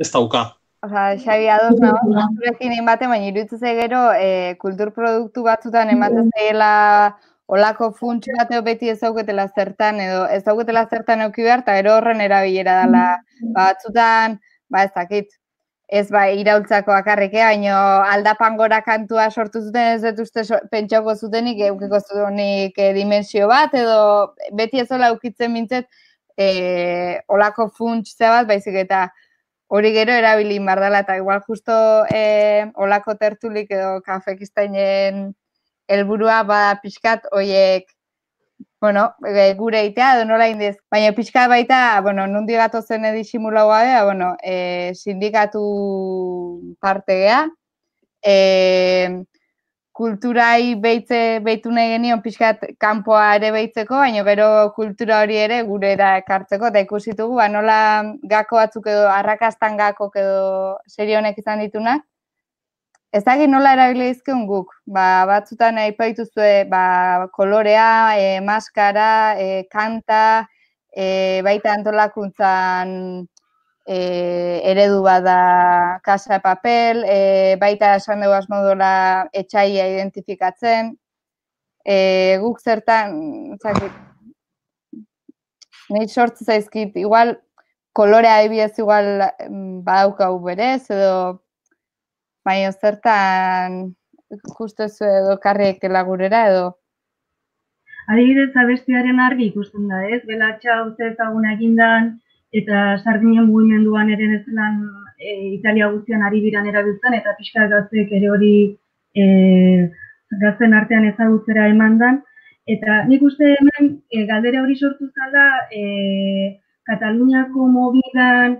ez dauka. Osa, Xabi, ados nago, zurekin ematen, baina iruditzen ze gero, e, kulturproduktu batzutan ematen zaiela olako funts bateo beti ez dauketela zertan, edo ez dauketela zertan euki behar, eta gero horren erabilera dela batzutan, ba ez dakit, ez ba iraultzako akarrike, baino aldapan gora kantua sortu zuten ez dut uste so, pentsako zutenik, eukiko zutenik e, dimensio bat, edo beti ez hola eukitzen mintzet, e, olako funts bat, baizik eta hori gero erabili behar dela, eta igual justo e, olako tertulik edo kafekistainen helburua bada pixkat hoiek bueno, e, gure itea edo nola indez. Baina pixkat baita, bueno, nundi gato zen edisimula gabe, bueno, e, sindikatu parte gea. E, kulturai beitze beitu nahi genion pixkat kanpoa ere beitzeko, baina gero kultura hori ere gure da ekartzeko, eta ikusitugu, ba, nola gako batzuk edo, arrakastan gako edo serie honek izan ditunak, Ez dakit nola erabili dizkion guk, ba, batzutan aipaitu zue, ba, kolorea, e, maskara, e, kanta, e, baita antolakuntzan e, eredu bada kasa papel, e, baita esan dugu asmodola etxaia identifikatzen, e, guk zertan, zakit, nahi sortzu zaizkit, igual kolorea adibidez igual mm, badaukau berez, edo baina zertan justo ez edo karriek lagurera edo Adibidez, abestiaren argi ikusten da, ez? Belatxa uste ezaguna egindan, eta sardinen mugimenduan ere nezelan e, Italia guztian ari biran erabiltzen, eta pixka gaztek ere hori e, gazten artean ezagutzera emandan. Eta nik uste hemen e, galdera hori sortu zala, e, Kataluniako mobilan,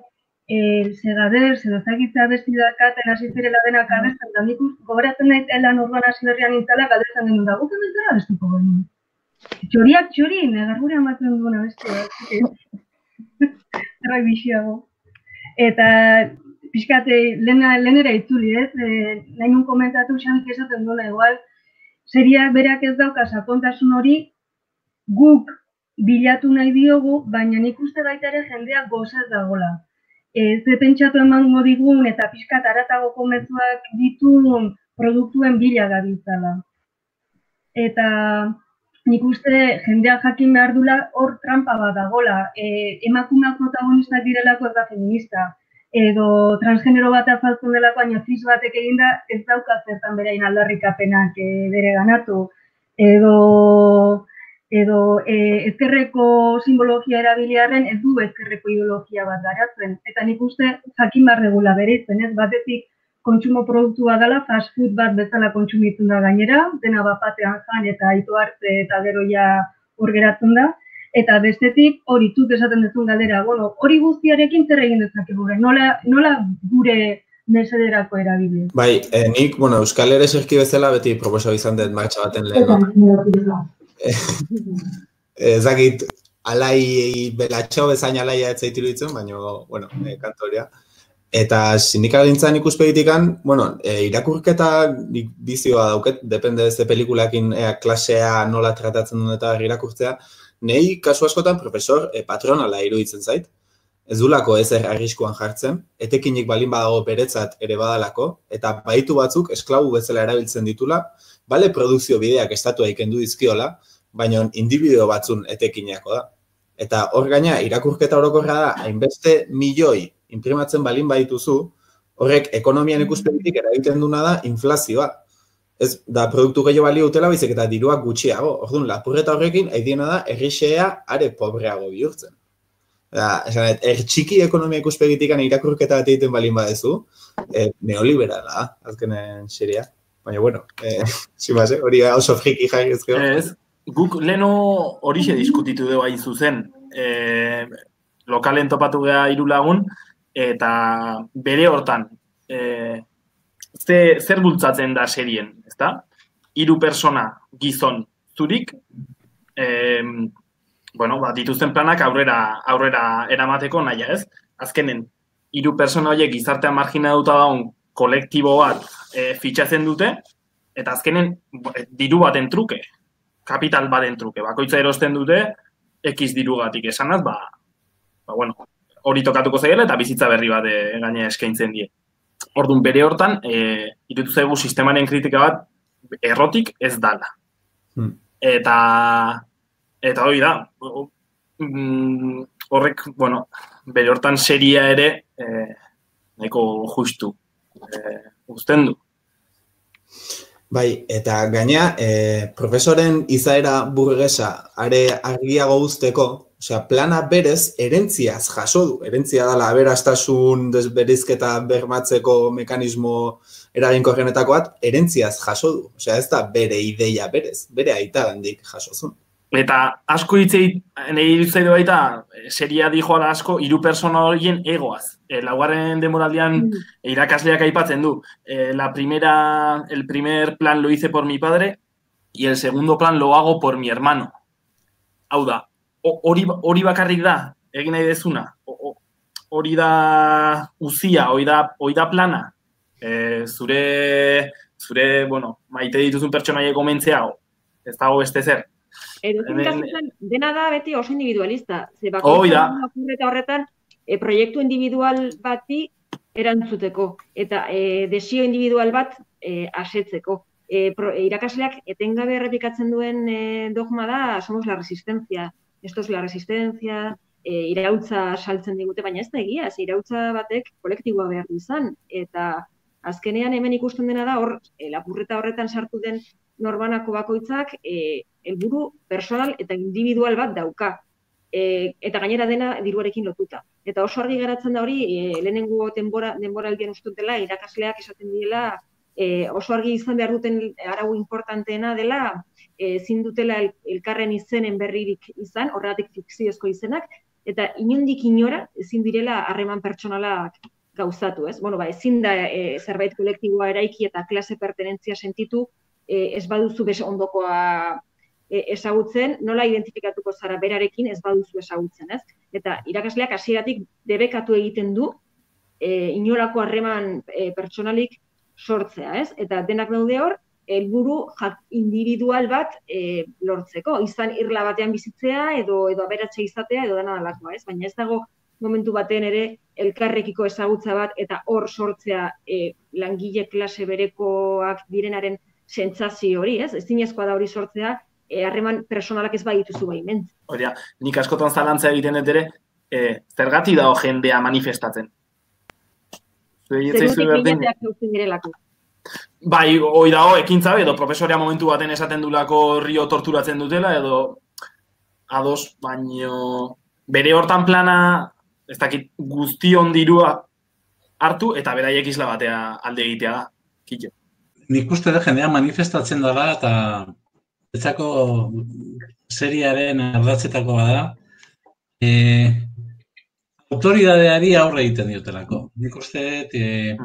el segader, se egitza abesti dakaten hasi zirela denak abesten, da nik gogoratzen nahi elan orduan hasi berrian nintzala, galdetzen genuen da, guk hemen zara abestuko genuen. Txoriak txori, negargure amatzen duen abestu. Zerrai bixiago. Eta pixkate, lehenera itzuli, ez? E, nahi nun komentatu xamik esaten duela, igual, seriak berak ez dauka sakontasun hori, guk bilatu nahi diogu, baina nik uste baita ere jendeak gozaz dagola e, ze pentsatu emango digun eta pixkat aratagoko mezuak ditun produktuen bila gabiltzala. Eta nik uste jendeak jakin behar dula hor trampa bat dagola. E, emakumeak protagonistak direlako ez da feminista. edo transgenero bat azaltzen delako, baina cis batek eginda, ez dauka zertan berain aldarrikapenak e, bere ganatu. Edo, edo e, ezkerreko simbologia erabiliarren ez du ezkerreko ideologia bat garatzen. Eta nik uste jakin bar regula beretzen, ez batetik kontsumo produktua dela, fast food bat bezala kontsumitzen da gainera, dena bat batean zan eta aitu arte eta gero ja hor geratzen da. Eta bestetik, hori zut esaten duzun galdera, bueno, hori guztiarekin zer egin dezakegu, nola, nola gure mesederako erabili. Bai, eh, nik, bueno, Euskal Ere zerki bezala beti proposo izan dut martxa baten lehen. Ez dakit, alai belatxo bezain alaia ez zaitiru ditzen, baina, bueno, e, kantoria. Eta sindikalintzan ikuspegitikan, bueno, e, irakurketa bizioa dauket, depende ez de pelikulakin ea, klasea nola tratatzen duen eta irakurtzea, Nei, kasu askotan, profesor, e, patronala iruditzen zait. Ez dulako ezer arriskuan jartzen, etekinik balin badago beretzat ere badalako, eta baitu batzuk esklabu bezala erabiltzen ditula, bale produkzio bideak estatua ikendu dizkiola, baina individuo batzun etekinako da. Eta hor gaina, irakurketa orokorra da, hainbeste milioi imprimatzen balin badituzu, horrek ekonomian ikuspegitik eragiten duna da inflazioa ez da produktu gehiago balio utela baizik eta diruak gutxiago. Orduan, lapurreta horrekin aidiena da errixea are pobreago bihurtzen. Da, esan, ertxiki ekonomia ikuspegitikan irakurketa bat egiten balin badezu, e, neoliberala, azkenen seria. Baina, bueno, e, zimaz, hori oso friki jarri ezkero. Ez, guk leno hori diskutitu dugu hain zuzen. E, lokalen topatu geha irulagun, eta bere hortan, e, ze, zer bultzatzen da serien, ezta? Hiru persona gizon zurik, eh, bueno, ba, dituzten planak aurrera aurrera eramateko naia, ez? Azkenen, hiru persona horiek gizartean margina duta daun kolektibo bat e, fitxatzen dute, eta azkenen diru baten truke, kapital baten truke, bakoitza erosten dute, X dirugatik esanaz, ba, ba, bueno, hori tokatuko zaiela eta bizitza berri bat e, gaine eskaintzen die. Orduan bere hortan, e, irutu zaigu sistemaren kritika bat errotik ez dala. Hmm. Eta eta hori da, mm, horrek, bueno, bere hortan seria ere e, nahiko justu e, uzten du. Bai, eta gaina, e, profesoren izaera burgesa are argiago usteko, Osea, plana berez, erentziaz jaso du. Erentzia dela, aberastasun desberizketa bermatzeko mekanismo eraginkorrenetako bat, erentziaz jaso du. Osea, ez da bere ideia berez, bere aita gandik jaso zuen. Eta asko hitzei, nahi hitzei baita, seria dijo ala asko, hiru persona horien egoaz. E, laugarren demoraldian mm. irakasleak aipatzen du. E, la primera, el primer plan lo hice por mi padre, y el segundo plan lo hago por mi hermano. Hau da, hori hori bakarrik da egin nahi dezuna hori da uzia hori da hori da plana. E, zure zure bueno maite dituzun pertsonaia komentzea ez dago beste zer. Dena da beti oso individualista. Ze bakoitza horretan e, proiektu individual bati erantzuteko eta e, desio individual bat e, asetzeko. E, irakasleak etengabe errepikatzen duen e, dogma da somos la resistencia esto es la resistencia, e, irautza saltzen digute, baina ez da egia, ez irautza batek kolektiboa behar izan, eta azkenean hemen ikusten dena da, hor, e, lapurreta horretan sartu den norbanako bakoitzak, e, helburu personal eta individual bat dauka, e, eta gainera dena diruarekin lotuta. Eta oso argi geratzen da hori, e, lehenengo denbora, denbora aldien ustutela, irakasleak esaten diela, e, oso argi izan behar duten arau importanteena dela, ezin dutela elkarren izenen berririk izan, horregatik fikziozko izenak, eta inundik inora ezin direla harreman pertsonalak gauzatu, ez? Bueno, ba, ezin da e, zerbait kolektiboa eraiki eta klase pertenentzia sentitu, e, ez baduzu bes ondokoa e, ezagutzen, nola identifikatuko zara berarekin ez baduzu ezagutzen, ez? Eta irakasleak hasieratik debekatu egiten du e, inolako harreman e, pertsonalik sortzea, ez? Eta denak daude hor, helburu individual bat e, lortzeko, izan irla batean bizitzea edo edo aberatsa izatea edo dena dalakoa, ez? Baina ez dago momentu batean ere elkarrekiko ezagutza bat eta hor sortzea e, langile klase berekoak direnaren sentsazio hori, ez? Ezinezkoa da hori sortzea e, harreman personalak ez badituzu baimen. Hori nik askotan zalantza egiten dut ere, e, zergati dago jendea manifestatzen. Zuei ez zaizu Zerutik berdin. bileteak eusten direlako. Bai, hoi dago, ekintza edo profesorea momentu baten esaten dulako rio torturatzen dutela, edo ados, baino bere hortan plana, ez dakit, guztion dirua hartu, eta beraiek isla batea alde egitea da. Kito. Nik uste da jendea manifestatzen dela eta etzako seriaren ardatzetako bada, e, autoridadeari aurre egiten diotelako. Nik uste dut, e,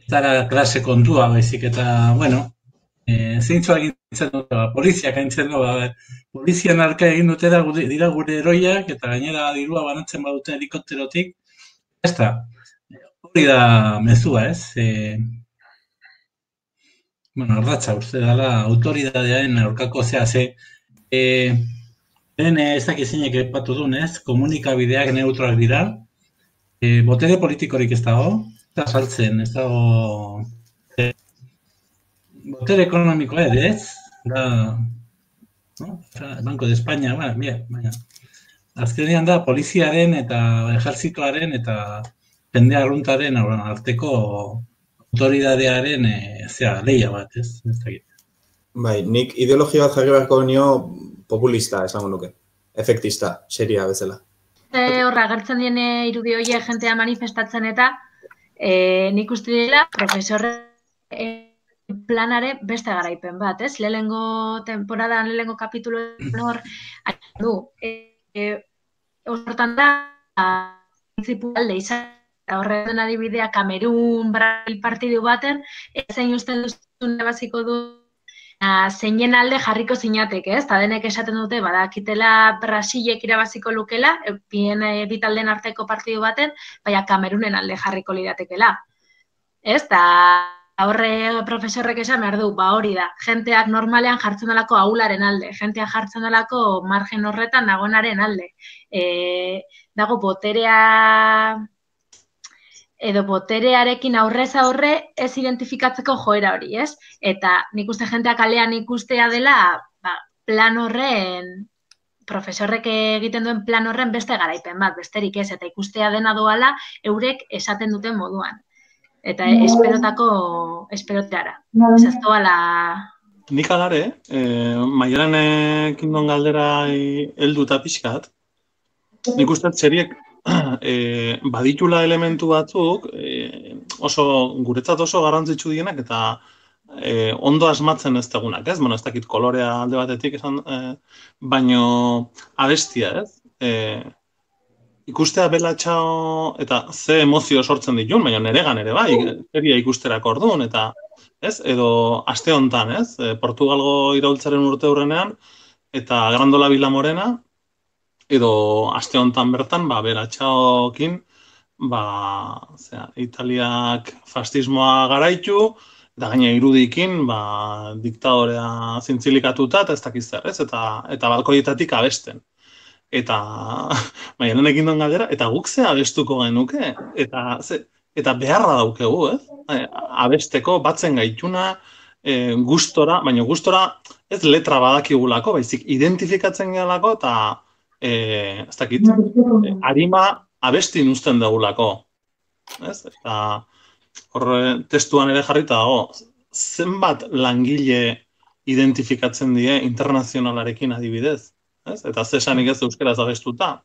ez dara klase kontua baizik eta, bueno, e, zeintzu agintzen dut, ba, poliziak agintzen dut, ba, polizian arka egin dutera gure- dira gure eroiak eta gainera dirua banatzen badute helikopterotik, ez da, hori da mezua, ez? E, bueno, ardatza uste dela autoridadearen aurkako zea, ze, e, lehen eh, ez dakit zeinek epatu duen? Komunikabideak neutroak dira, e, botere politikorik ez dago, ez da saltzen, ez dago... E, botere ekonomikoa ere, ez? Da, no? Eta Banco de España, ba, mira, baina. Azkenean da, poliziaren eta ejertzitoaren eta jende arruntaren arteko autoridadearen e, zera, leia bat, ez? Ez dakit. Bai, nik ideologia bat jarri beharko nio populista, esango nuke. Efektista, seria bezala. E, horra, agertzen diene irudi horiek jentea manifestatzen eta e, nik uste dela profesorre e, planare beste garaipen bat, ez? Lehengo temporadan, lehengo kapitulo hor, du, e, e, hortan da, principalde izan, eta horren adibidea Kamerun, Brasil partidu baten, zein uste duzun baziko du zeinen alde jarriko zinatek, ez? Ta denek esaten dute badakitela Brasilek irabaziko lukela, e, bien eh, bi taldeen arteko partidu baten, baina Kamerunen alde jarriko lidatekela. Ez? Ta horre profesorrek esan behar du, ba hori da, jenteak normalean jartzen delako aularen alde, jenteak jartzen delako margen horretan nagoenaren alde. E, dago boterea edo boterearekin aurrez aurre ez identifikatzeko joera hori, ez? Eta nik uste jenteak kalean ikustea dela, ba, plan horren, profesorrek egiten duen plan horren beste garaipen bat, besterik ez, eta ikustea dena doala eurek esaten duten moduan. Eta esperotako, esperoteara. Ez ez doala... Nik alare, eh, maialenekin don galdera heldu eta pixkat, nik uste dut seriek e, baditula elementu batzuk e, oso guretzat oso garrantzitsu dienak eta e, ondo asmatzen ez tegunak, ez? Bueno, ez dakit kolorea alde batetik esan, e, baino abestia, ez? E, ikustea belatxao eta ze emozio sortzen ditun, baina neregan ere bai, seria ikusterako orduan, eta ez? Edo aste hontan, ez? E, Portugalgo iraultzaren urte hurrenean, eta Grandola Vila Morena, edo aste hontan bertan, ba, beratxaokin, ba, zera, Italiak fascismoa garaitu, eta gaina irudikin, ba, diktadorea zintzilikatuta, eta ez dakiz zer, ez? Eta, eta balkoietatik abesten. Eta, baina egin duen galdera, eta guk ze abestuko genuke, eta, ze, eta beharra daukegu, ez? E, abesteko, batzen gaituna, e, gustora, baina gustora ez letra badakigulako, baizik identifikatzen gehalako, eta e, ez dakit, e, arima abestin uzten dugulako. Ez? Eta hor testuan ere jarrita dago, zenbat langile identifikatzen die internazionalarekin adibidez. Ez? Eta zesanik ez euskaraz abestuta.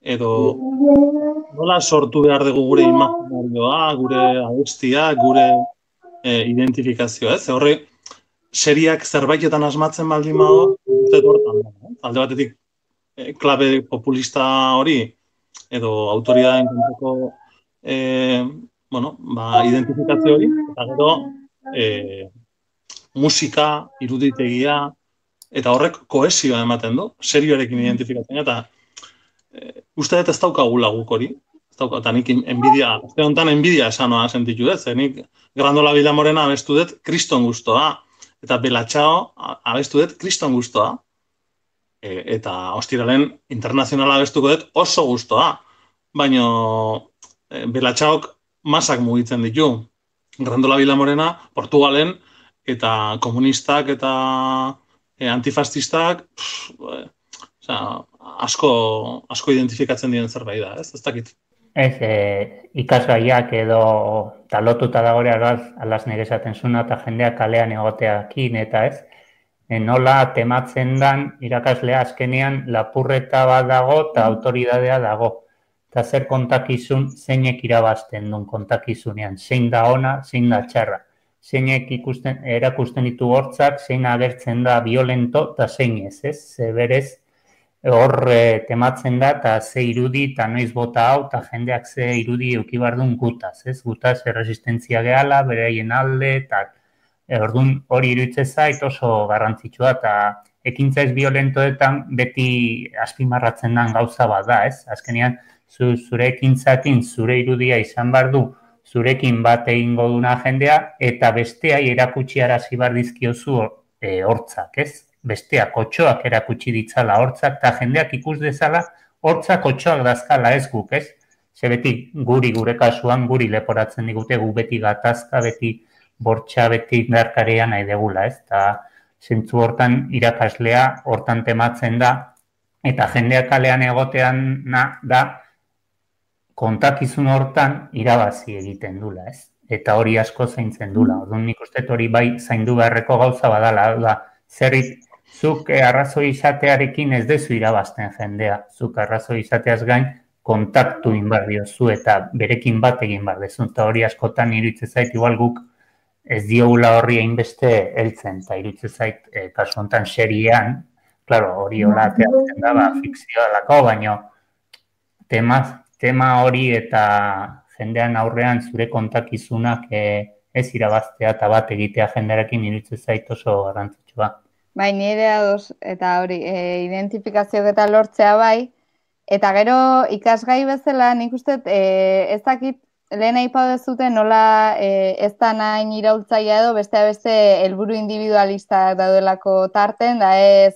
Edo nola sortu behar dugu gure imaginarioa, gure abestia, gure e, identifikazioa, ez? Horre, seriak zerbaitetan asmatzen baldin badago, uste hortan da. Eh? Alde batetik, klabe populista hori, edo autoridadeen kontrako e, bueno, ba, identifikazio hori, eta gero e, musika, iruditegia, eta horrek koesioa ematen du, serioarekin identifikatzen, eta e, uste dut ez daukagula guk hori, ez dauka, eta nik enbidia, ez honetan enbidia esanoa sentitu dut, ze nik Grandola Bila Morena abestu dut kriston guztoa, eta Belatxao abestu dut kriston guztoa, e, eta ostiralen internazionala abestuko dut oso guztoa, baino e, Belatxaok masak mugitzen ditu. Grandola Bila Morena, Portugalen, eta komunistak eta e, antifascistak, pff, e, osea, asko, asko identifikatzen diren zerbait da, ez? Ez dakit. Ez, e, ikasgaiak edo talotuta dagore alaz, alaz nire esaten zuna eta jendeak kalean egoteakin eta ez. E, nola tematzen dan irakaslea azkenean lapurreta bat dago eta autoridadea dago. Eta zer kontakizun zeinek irabazten duen kontakizunean. Zein da ona, zein da txarra. Zeinek ikusten, erakusten ditu hortzak, zein agertzen da violento eta zein ez, ez? Ze berez, hor e, tematzen da eta ze irudi eta noiz bota hau eta jendeak ze irudi euki bardun gutaz, ez? Gutaz erresistentzia gehala, bereien alde eta e, orduan hori iruditze zait oso garrantzitsua eta ekintza ez violentoetan beti azpimarratzen den gauza bat da, ez? Azkenean zu, zure ekintzakin zure irudia izan bar du zurekin bat egingo duna jendea eta bestea erakutsi arazi bar dizkiozu e, hortzak, ez? bestea kotxoak erakutsi ditzala hortzak, eta jendeak ikus dezala hortzak kotxoak dazkala ez guk, ez? Ze beti guri gure kasuan guri leporatzen digute gu beti gatazka, beti bortxa, beti indarkarea nahi degula, ez? Eta zentzu hortan irakaslea hortan tematzen da, eta jendeak kalean egotean na, da kontakizun hortan irabazi egiten dula, ez? Eta hori asko zaintzen dula. Orduan nik uste hori bai zaindu beharreko gauza badala, da, zerrit zuk eh, arrazoi izatearekin ez dezu irabazten jendea. Zuk arrazoi izateaz gain kontaktu inbar diozu eta berekin bat egin bar dezu. Eta hori askotan iruditzen zait, igual guk ez diogula horri hainbeste heltzen. Eta iruditzen zait, eh, kasu honetan seriean, claro, hori hola teatzen da, ba, fikzioa lako, baino tema, tema hori eta jendean aurrean zure kontakizunak eh, ez irabaztea eta bat egitea jendearekin iruditzen zait oso garrantzitsua. Bai, nire ados, eta hori, e, identifikazio eta lortzea bai, eta gero ikasgai bezala, nik uste, e, ez dakit, lehen aipau dezute nola e, ez da nahi iraultzaia edo, beste beste helburu individualista daudelako tarten, da ez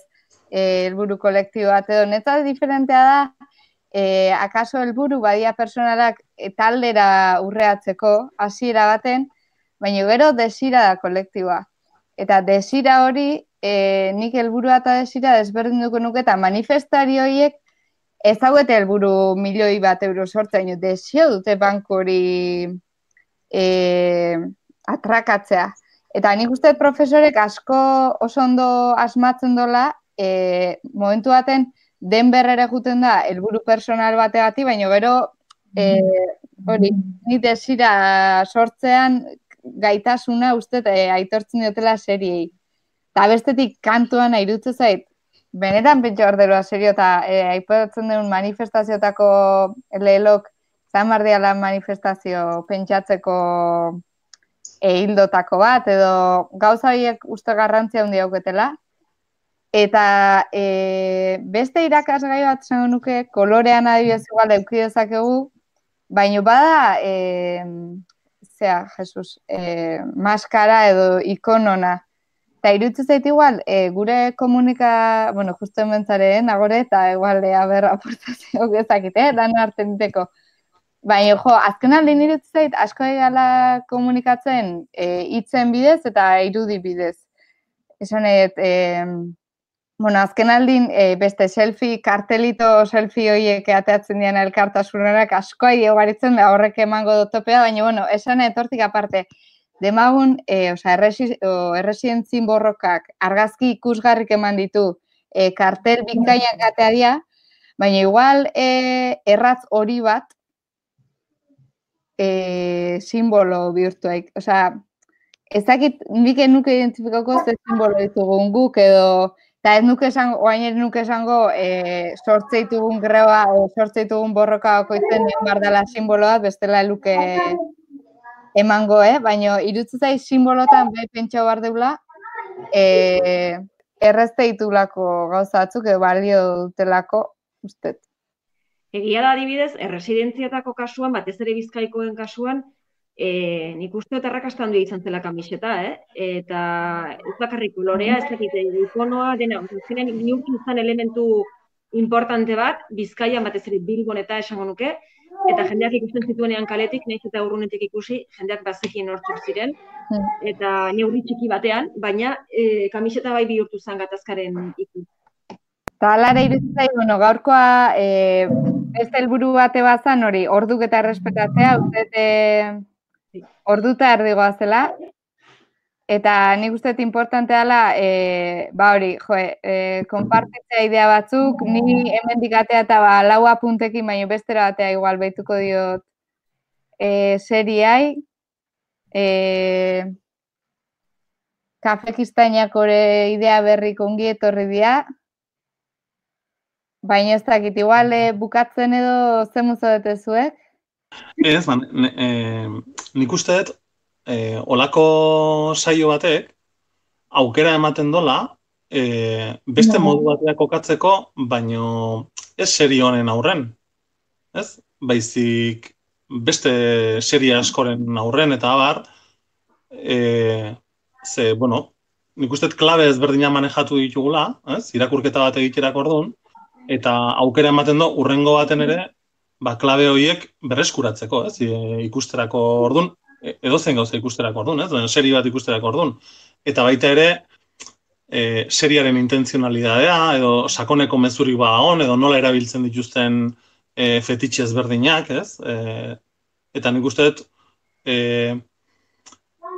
e, helburu kolektibo bat edo, netza diferentea da, e, akaso helburu badia personalak e, taldera urreatzeko, hasiera baten, baina gero desira da kolektiboa. Eta desira hori e, nik helburua eta desira desberdin duko nuke eta manifestari horiek ez hauete helburu milioi bat euro sortzen, desio dute bankori e, atrakatzea. Eta nik uste profesorek asko oso ondo asmatzen dola, e, momentu baten den berrera juten da helburu personal bategatik, baina gero e, hori, ni desira sortzean gaitasuna uste e, aitortzen dutela seriei. Eta bestetik kantuan irutze zait, benetan pentsa orderoa serio, eta e, aipatzen duen manifestaziotako lehelok, zan bardiala manifestazio pentsatzeko e, hildotako bat, edo gauza horiek uste garrantzia hundi auketela. Eta e, beste irakasgai bat zen nuke, kolorean adibidez igual euki dezakegu, baina bada, e, zea, Jesus, e, maskara edo ikonona, Eta irutzu zait igual, e, gure komunika, bueno, justu ementzaren, agore, eta igual, e, aber, aportazio gezakite, eh, lan hartzen diteko. Baina, jo, azken aldin irutzu zait, asko egala komunikatzen e, itzen bidez eta irudi bidez. Esan, et, e, bueno, azken aldin e, beste selfie, kartelito selfie horiek ateatzen dian elkartasunerak asko egio baritzen da horrek emango dutopea, baina, bueno, esan etortik aparte, demagun, e, oza, erresidentzin borrokak argazki ikusgarrik eman ditu e, kartel bikainak gatea dia, baina igual e, erratz hori bat e, simbolo bihurtuaik. Oza, ez dakit nik nuke identifikako ze simbolo ditugun guk edo eta ez nuke esango, oain ez nuke esango e, sortze ditugun greba o sortze ditugun borroka okoitzen bardala simboloa, bestela luke emango, eh? baina irutzu zai simbolotan bai pentsa bar deula, e, errezte ditulako gauzatzuk, edo balio dutelako, ustet. Egia da adibidez, erresidentziatako kasuan, batez ere bizkaikoen kasuan, e, nik uste eta errakastan du izan zela kamiseta, eh? eta ez bakarrik kolorea, ez dakit, ikonoa, dena, zinen, izan elementu importante bat, bizkaian batez ere bilbon eta esango nuke, eta jendeak ikusten zituenean kaletik, nahiz eta urrunetik ikusi, jendeak bazekien hortzuk ziren, hmm. eta neurri txiki batean, baina e, kamiseta bai bihurtu zen gatazkaren ikus. Eta alara iruditzen bueno, gaurkoa e, beste helburu bate bazan hori, orduk eta errespetatzea, uste e, orduta erdigoa zela, eta nik uste importante dela, e, ba hori, jo, e, konpartitzea idea batzuk, ni hemen dikatea eta ba, lau apuntekin, baina bestera batea igual behituko diot e, seriai, e, kafekistainak ore idea berri kongi etorri dira, baina ez dakit, igual eh, bukatzen edo zen muzo dute zuek? Ez, ban, ne, e, nik uste dut, e, olako saio batek, aukera ematen dola, e, beste no. modu bateak kokatzeko, baino ez serie honen aurren. Ez? Baizik beste serie askoren aurren eta abar, e, ze, bueno, nik uste klabe ezberdina manejatu ditugula, ez? irakurketa bat egiterak orduan, eta aukera ematen du, urrengo baten ere, ba, klabe horiek berreskuratzeko, ez? ikusterako orduan, e, edo zen gauza ikusterako orduan, ez? seri bat ikusterako orduan. Eta baita ere, e, seriaren intenzionalidadea, edo sakoneko mezuri ba on, edo nola erabiltzen dituzten e, fetitxe ezberdinak, ez? E, eta nik uste dut, e,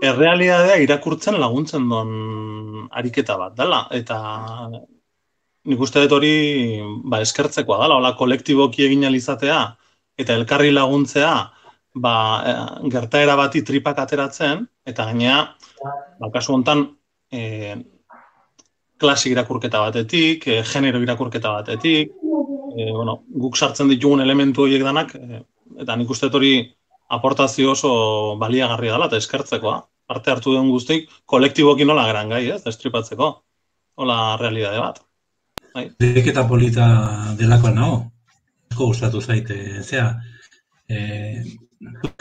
errealidadea irakurtzen laguntzen don ariketa bat dela. Eta nik uste dut hori ba, eskertzekoa dela, hola kolektiboki egin alizatea eta elkarri laguntzea ba, eh, gertaera bati tripak ateratzen, eta gainea, ba, kasu hontan, e, klasi irakurketa batetik, e, genero irakurketa batetik, e, bueno, guk sartzen ditugun elementu horiek danak, e, eta nik uste hori aportazio oso baliagarria dela eta eskertzekoa parte hartu den guztik, kolektibokin nola gran gai, ez, destripatzeko. Hola, realidade bat. Bai. eta polita delako nago. Eko gustatu zaite, zea, e,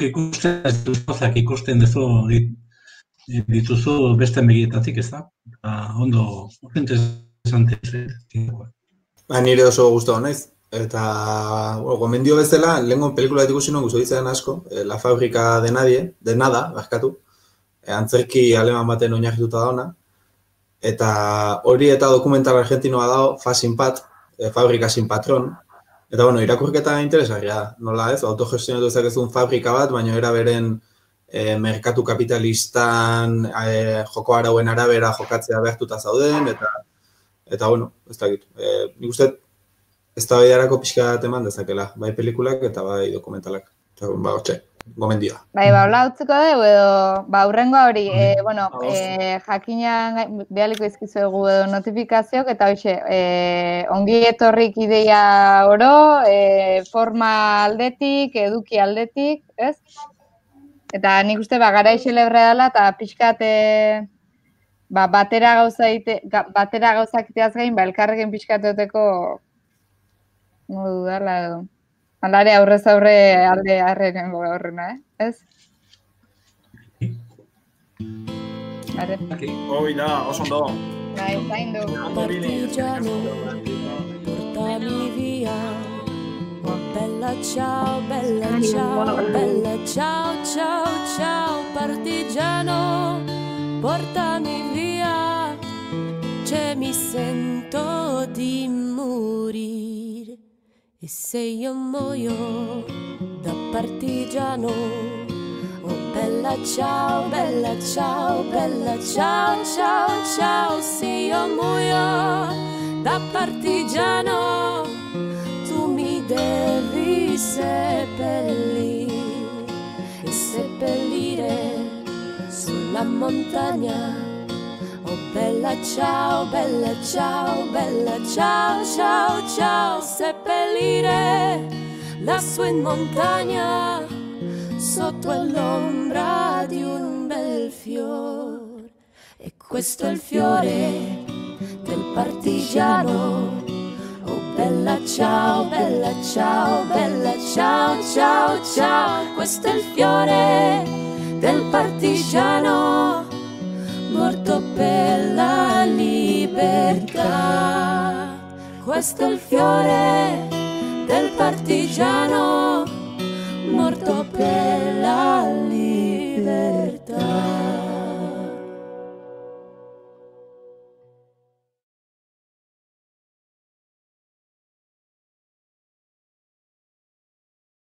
ikusten, duzak ikusten dezu dituzu beste megietatik, ez da? Ba, ondo, interesante. Ba, nire oso guztu honaiz. Eta, bueno, gomendio bezala, lehenko pelikula ikusi nuen guztu asko, eh, La Fabrika de Nadie, de Nada, barkatu, Eh, antzerki aleman baten oinarrituta dauna. Eta hori eta dokumental argentinoa dago, Fasin Pat, e, Fabrika Sin Patron. Eta bueno, irakurketa interesgarria nola ez, autogestionatu ezakezun fabrika bat, baina era beren e, merkatu kapitalistan e, joko arauen arabera jokatzea behartuta zauden, eta eta bueno, ez da gitu. E, nik uste, ez da pixka eman dezakela, bai pelikulak eta bai dokumentalak. Eta, ba, gomendioa. Bai, ba, hola utziko dugu edo, ba, urrengo hori, e, bueno, e, jakinan behaliko izkizu edo notifikazioak, eta hoxe, e, ongi etorrik ideia oro, e, forma aldetik, eduki aldetik, ez? Eta nik uste, ba, gara iselebre dela, eta pixkat, e, ba, batera gauza ite, batera gauzak iteaz gain, ba, elkarrekin pixkat duteko, modu dela edo. Alare aurrez aurre alde harren horrena, eh? Ez? Are. Hoi da, oso ondo. Bai, zain du. Partigiano, portami via. Oh, bella ciao, bella ciao, bella ciao, ciao, ciao, partigiano, portami via. C'è mi sento di morire. E se io muoio da partigiano, oh bella ciao, bella ciao, bella ciao, ciao, ciao, se io muoio da partigiano, tu mi devi seppellire e seppellire sulla montagna Oh bella ciao, bella ciao, bella ciao, ciao, ciao, seppellire lassù in montagna sotto l'ombra di un bel fiore. E questo è il fiore del partigiano. Oh bella ciao, bella ciao, bella ciao, ciao, ciao, questo è il fiore del partigiano morto per la libertà. Questo è il fiore del partigiano, morto per la libertà.